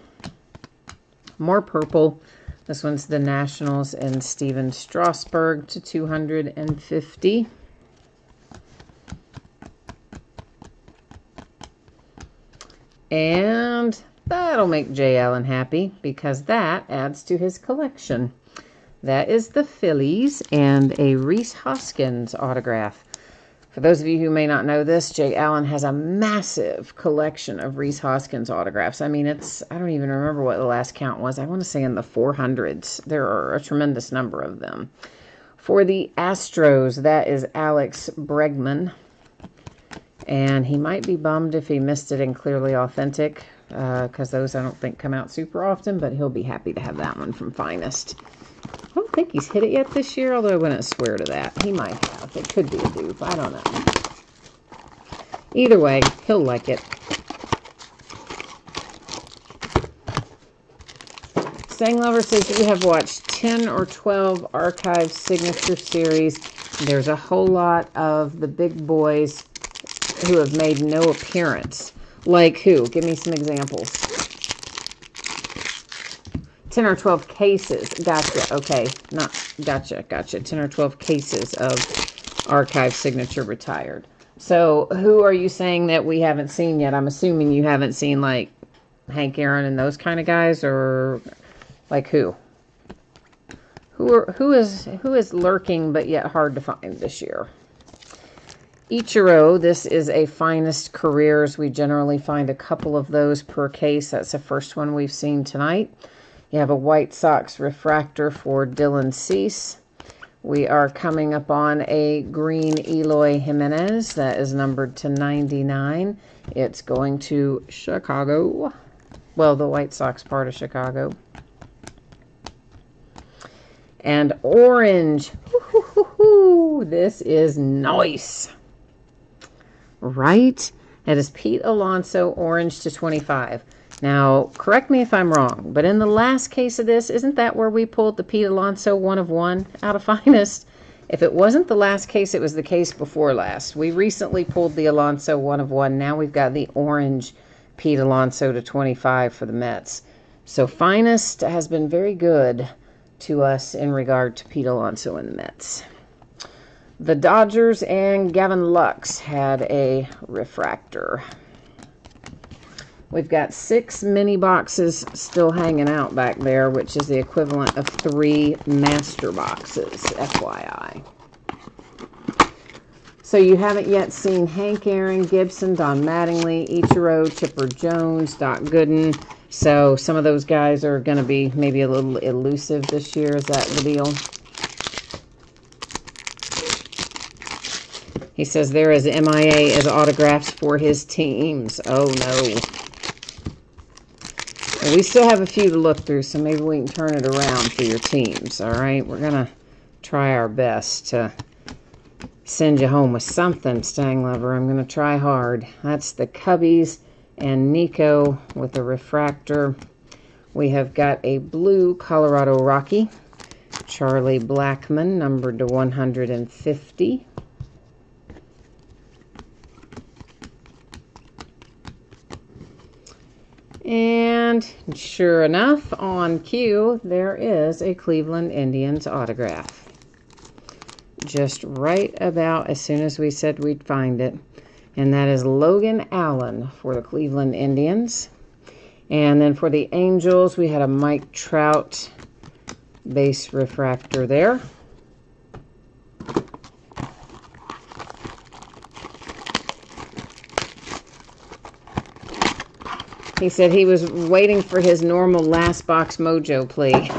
More purple. This one's the Nationals and Stephen Strasburg to 250. And that'll make Jay Allen happy because that adds to his collection. That is the Phillies and a Rhys Hoskins autograph. For those of you who may not know this, Jay Allen has a massive collection of Rhys Hoskins autographs. I mean, it's, I don't even remember what the last count was. I want to say in the 400s. There are a tremendous number of them. For the Astros, that is Alex Bregman. And he might be bummed if he missed it in Clearly Authentic, because uh, those I don't think come out super often, but he'll be happy to have that one from Finest. I don't think he's hit it yet this year, although I wouldn't swear to that. He might have. It could be a dupe. I don't know. Either way, he'll like it. Stang Lover says you have watched 10 or 12 archive signature series. There's a whole lot of the big boys who have made no appearance. Like who? Give me some examples. 10 or 12 cases. Gotcha. Okay. Not gotcha. Gotcha. 10 or 12 cases of archive signature retired. So, who are you saying that we haven't seen yet? I'm assuming you haven't seen like Hank Aaron and those kind of guys or like who? Who are, who is who is lurking but yet hard to find this year? Ichiro, this is a finest careers. We generally find a couple of those per case. That's the first one we've seen tonight. You have a White Sox refractor for Dylan Cease. We are coming up on a green Eloy Jimenez that is numbered to 99. It's going to Chicago. Well, the White Sox part of Chicago. And orange. This is nice. Right? That is Pete Alonso, orange to 25. Now, correct me if I'm wrong, but in the last case of this, isn't that where we pulled the Pete Alonso one of one out of <laughs> finest? If it wasn't the last case, it was the case before last. We recently pulled the Alonso one of one. Now we've got the orange Pete Alonso to 25 for the Mets. So finest has been very good to us in regard to Pete Alonso and the Mets. The Dodgers and Gavin Lux had a refractor. We've got six mini boxes still hanging out back there, which is the equivalent of three master boxes, FYI. So you haven't yet seen Hank Aaron, Gibson, Don Mattingly, Ichiro, Chipper Jones, Doc Gooden. So some of those guys are going to be maybe a little elusive this year. Is that the deal? He says there is MIA as autographs for his teams. Oh, no. Well, we still have a few to look through, so maybe we can turn it around for your teams, all right? We're going to try our best to send you home with something, Stang Lover. I'm going to try hard. That's the Cubbies and Nico with a refractor. We have got a blue Colorado Rocky. Charlie Blackmon, numbered to 150. And sure enough, on cue, there is a Cleveland Indians autograph. Just right about as soon as we said we'd find it. And that is Logan Allen for the Cleveland Indians. And then for the Angels, we had a Mike Trout base refractor there. He said he was waiting for his normal last box mojo plea.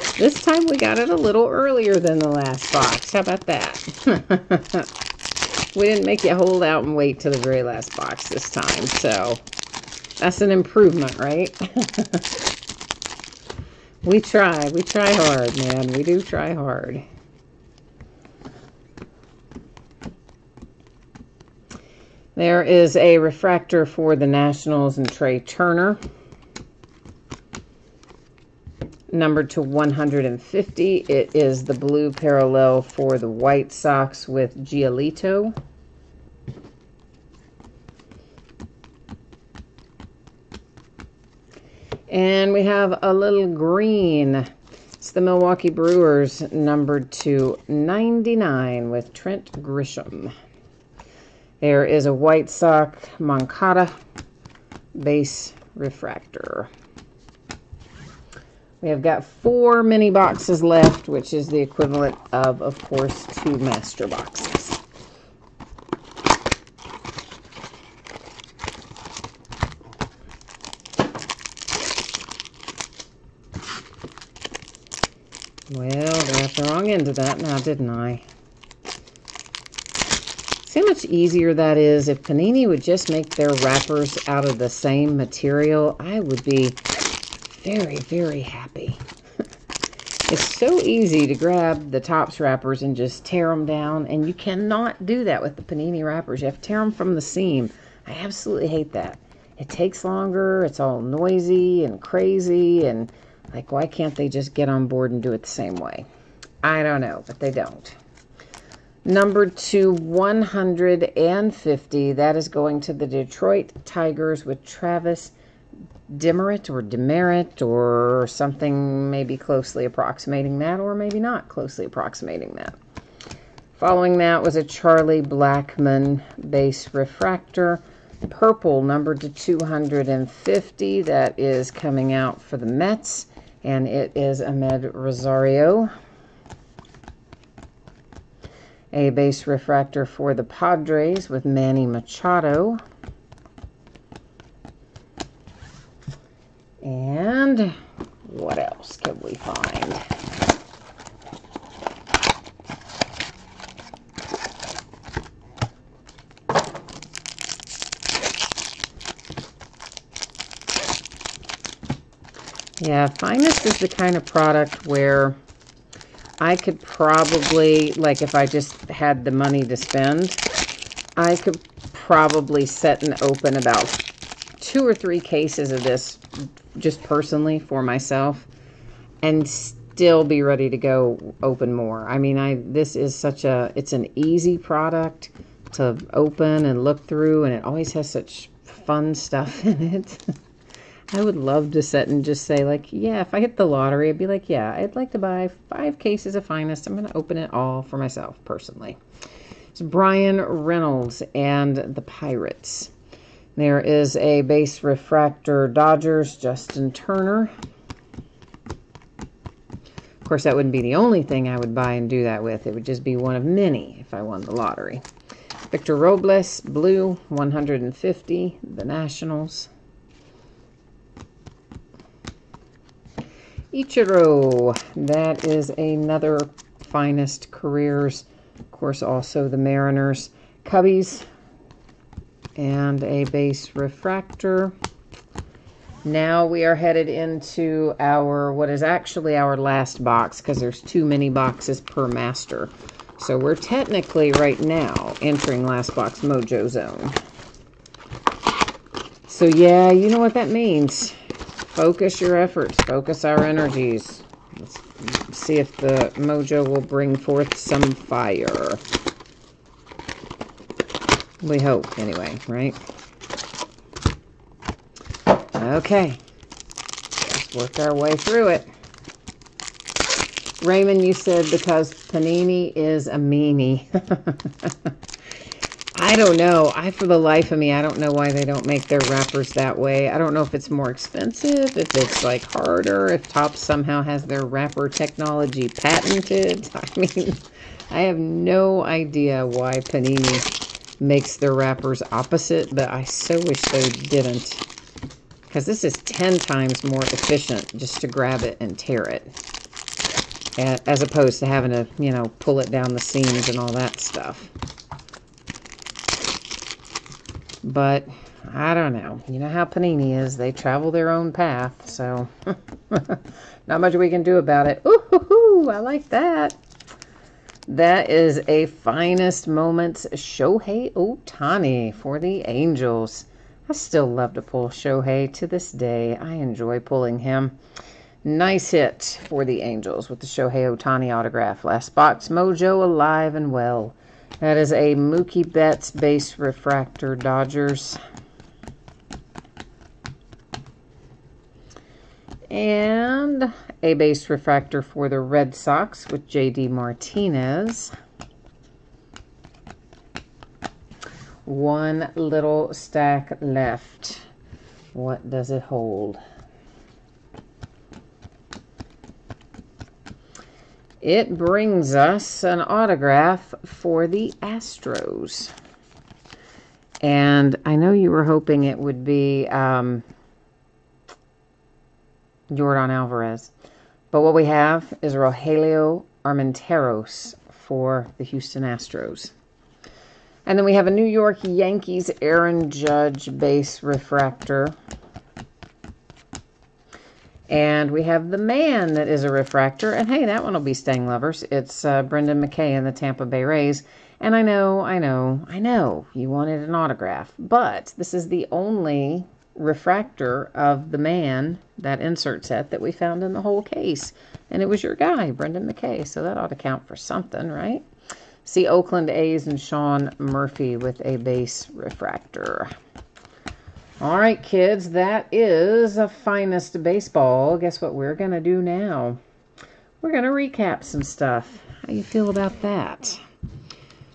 <laughs> this time we got it a little earlier than the last box. How about that? <laughs> we didn't make you hold out and wait till the very last box this time. So that's an improvement, right? <laughs> we try. We try hard, man. We do try hard. There is a refractor for the Nationals and Trea Turner. Numbered to 150. It is the blue parallel for the White Sox with Giolito. And we have a little green. It's the Milwaukee Brewers numbered to 99 with Trent Grisham. There is a White Sock Moncada base refractor. We have got four mini boxes left, which is the equivalent of, of course, two master boxes. Well, got the wrong end of that now, didn't I? Much easier that is? If Panini would just make their wrappers out of the same material, I would be very, very happy. <laughs> it's so easy to grab the Topps wrappers and just tear them down, and you cannot do that with the Panini wrappers. You have to tear them from the seam. I absolutely hate that. It takes longer, it's all noisy and crazy, and like, why can't they just get on board and do it the same way? I don't know, but they don't. Numbered to 150, that is going to the Detroit Tigers with Travis Demeritte or demerit or something maybe closely approximating that or maybe not closely approximating that. Following that was a Charlie Blackmon base refractor. Purple numbered to 250. That is coming out for the Mets. And it is Amed Rosario. A base refractor for the Padres with Manny Machado. And what else can we find? Yeah, Finest is the kind of product where I could probably, like if I just had the money to spend, I could probably set and open about two or three cases of this just personally for myself and still be ready to go open more. I mean, I this is such a it's an easy product to open and look through and it always has such fun stuff <laughs> in it. I would love to sit and just say, like, yeah, if I hit the lottery, I'd be like, yeah, I'd like to buy five cases of Finest. I'm going to open it all for myself personally. It's Bryan Reynolds and the Pirates. There is a base refractor Dodgers, Justin Turner. Of course, that wouldn't be the only thing I would buy and do that with. It would just be one of many if I won the lottery. Victor Robles, blue, 150, the Nationals. Ichiro, that is another finest careers. Of course, also the Mariners. Cubbies, and a base refractor. Now we are headed into our, what is actually our last box, because there's too many boxes per master. So we're technically right now entering last box mojo zone. So yeah, you know what that means. Focus your efforts. Focus our energies. Let's see if the mojo will bring forth some fire. We hope, anyway, right? Okay. Let's work our way through it. Raymond, you said because Panini is a meanie. <laughs> I don't know. I, for the life of me, I don't know why they don't make their wrappers that way. I don't know if it's more expensive, if it's like harder, if Topps somehow has their wrapper technology patented. <laughs> I mean, I have no idea why Panini makes their wrappers opposite, but I so wish they didn't. Because this is 10 times more efficient just to grab it and tear it. As opposed to having to, you know, pull it down the seams and all that stuff. But I don't know. You know how Panini is. They travel their own path, so <laughs> not much we can do about it. Ooh, I like that. That is a finest moments Shohei Ohtani for the Angels. I still love to pull Shohei to this day. I enjoy pulling him. Nice hit for the Angels with the Shohei Ohtani autograph. Last box, Mojo alive and well. That is a Mookie Betts base refractor Dodgers. And a base refractor for the Red Sox with J.D. Martinez. One little stack left. What does it hold? It brings us an autograph for the Astros. And I know you were hoping it would be um, Yordan Alvarez. But what we have is Rogelio Armenteros for the Houston Astros. And then we have a New York Yankees Aaron Judge base refractor and we have the man that is a refractor. And hey, that one will be staying lovers. It's uh, Brendan McKay in the Tampa Bay Rays. And I know, I know, I know you wanted an autograph. But this is the only refractor of the man, that insert set, that we found in the whole case. And it was your guy, Brendan McKay. So that ought to count for something, right? See Oakland A's and Sean Murphy with a base refractor. All right, kids, that is a finest baseball. Guess what we're going to do now? We're going to recap some stuff. How you feel about that?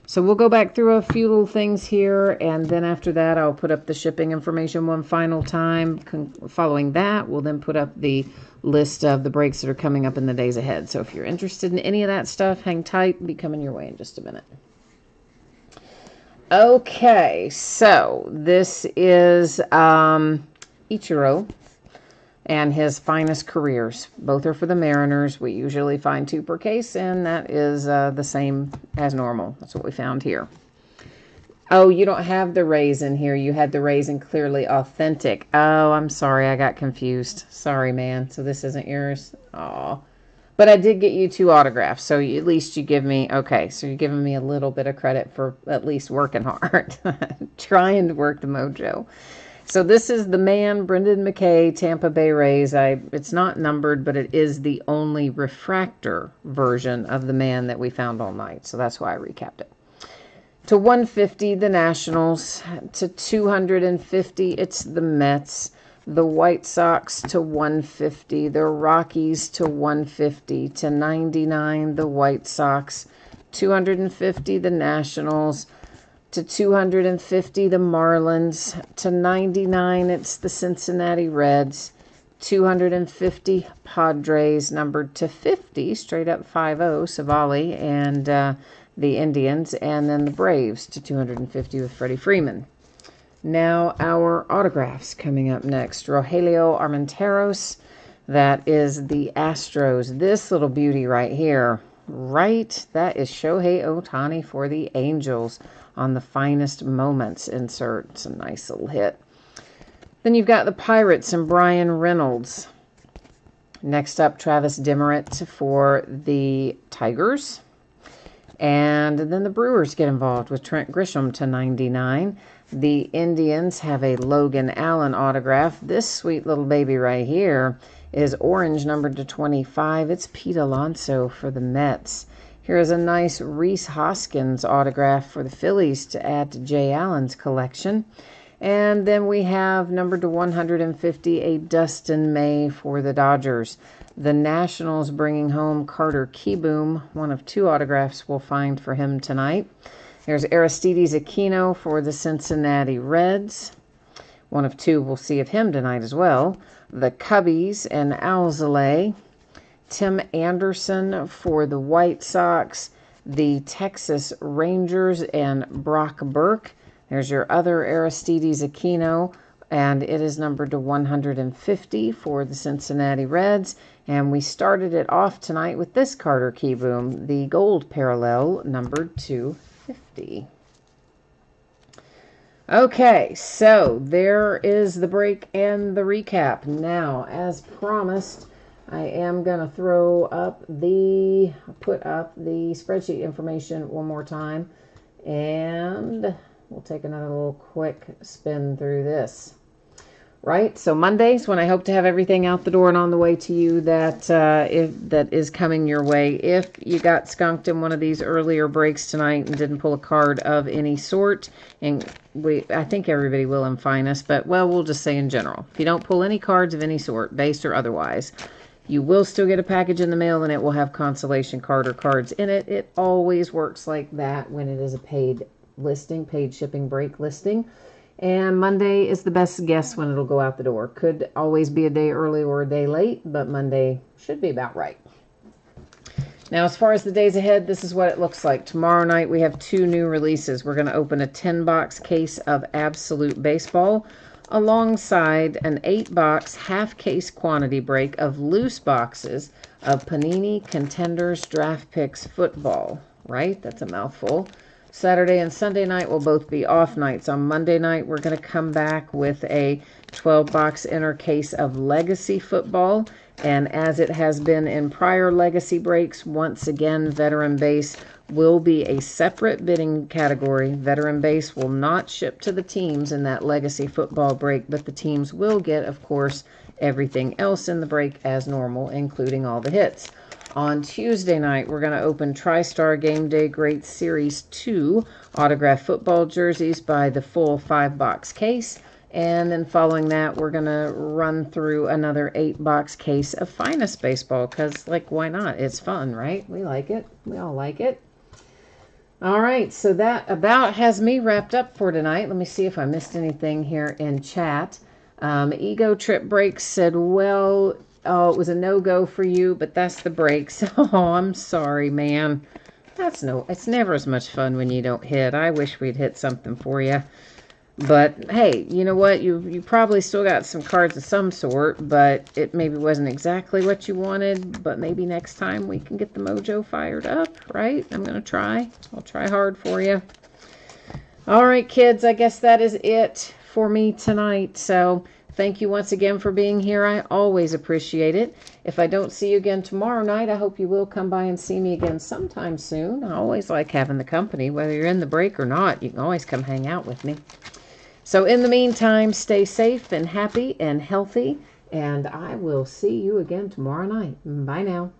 So we'll go back through a few little things here, and then after that, I'll put up the shipping information one final time. Con following that, we'll then put up the list of the breaks that are coming up in the days ahead. So if you're interested in any of that stuff, hang tight. Be coming your way in just a minute. Okay, so this is um, Ichiro and his finest careers. Both are for the Mariners. We usually find two per case, and that is uh, the same as normal. That's what we found here. Oh, you don't have the raisin here. You had the raisin clearly authentic. Oh, I'm sorry. I got confused. Sorry, man. So this isn't yours? Oh. But I did get you two autographs, so at least you give me, okay, so you're giving me a little bit of credit for at least working hard, <laughs> trying to work the mojo. So this is the man, Brendan McKay, Tampa Bay Rays. I It's not numbered, but it is the only refractor version of the man that we found all night. So that's why I recapped it. To 150, the Nationals. To 250, it's the Mets the White Sox to 150, the Rockies to 150, to 99, the White Sox, 250, the Nationals, to 250, the Marlins, to 99, it's the Cincinnati Reds, 250, Padres, numbered to 50, straight up 5 0, Savali, and uh, the Indians, and then the Braves to 250 with Freddie Freeman. Now, our autographs coming up next. Rogelio Armenteros, that is the Astros. This little beauty right here, right? That is Shohei Ohtani for the Angels on the finest moments insert. It's a nice little hit. Then you've got the Pirates and Bryan Reynolds. Next up, Travis Demeritte for the Tigers. And then the Brewers get involved with Trent Grisham to 99. The Indians have a Logan Allen autograph. This sweet little baby right here is orange numbered to 25. It's Pete Alonso for the Mets. Here is a nice Rhys Hoskins autograph for the Phillies to add to Jay Allen's collection. And then we have number to 150, a Dustin May for the Dodgers. The Nationals bringing home Carter Kieboom, one of two autographs we'll find for him tonight. There's Aristides Aquino for the Cincinnati Reds. One of two we'll see of him tonight as well. The Cubbies and Alzolay. Tim Anderson for the White Sox. The Texas Rangers and Brock Burke. There's your other Aristides Aquino, and it is numbered to 150 for the Cincinnati Reds. And we started it off tonight with this Carter Kieboom, the gold parallel, numbered to 50. Okay, so there is the break and the recap. Now, as promised, I am going to throw up the, put up the spreadsheet information one more time. And we'll take another little quick spin through this right? So Mondays when I hope to have everything out the door and on the way to you that uh, if that is coming your way. If you got skunked in one of these earlier breaks tonight and didn't pull a card of any sort, and we I think everybody will in Finest, but well, we'll just say in general. If you don't pull any cards of any sort, based or otherwise, you will still get a package in the mail and it will have consolation card or cards in it. It always works like that when it is a paid listing, paid shipping break listing. And Monday is the best guess when it'll go out the door. Could always be a day early or a day late, but Monday should be about right. Now, as far as the days ahead, this is what it looks like. Tomorrow night, we have two new releases. We're going to open a 10 box case of Absolute Baseball alongside an 8 box half case quantity break of loose boxes of Panini Contenders Draft Picks Football. Right? That's a mouthful. Saturday and Sunday night will both be off nights. On Monday night, we're going to come back with a 12 box inner case of legacy football. And as it has been in prior legacy breaks, once again, veteran base will be a separate bidding category. Veteran base will not ship to the teams in that legacy football break, but the teams will get, of course, everything else in the break as normal, including all the hits. On Tuesday night, we're going to open TriStar Game Day Great Series 2 autographed football jerseys by the full five box case. And then following that, we're going to run through another eight box case of Finest Baseball because, like, why not? It's fun, right? We like it. We all like it. All right, so that about has me wrapped up for tonight. Let me see if I missed anything here in chat. Um, Ego Trip Breaks said, Well, oh, it was a no go for you, but that's the breaks. <laughs> Oh, I'm sorry, man. That's no, it's never as much fun when you don't hit. I wish we'd hit something for you. But hey, you know what? You you probably still got some cards of some sort, but it maybe wasn't exactly what you wanted. But maybe next time we can get the mojo fired up, right? I'm going to try. I'll try hard for you. All right, kids, I guess that is it for me tonight. So thank you once again for being here. I always appreciate it. If I don't see you again tomorrow night, I hope you will come by and see me again sometime soon. I always like having the company, whether you're in the break or not. You can always come hang out with me. So, in the meantime, stay safe and happy and healthy, and I will see you again tomorrow night. Bye now.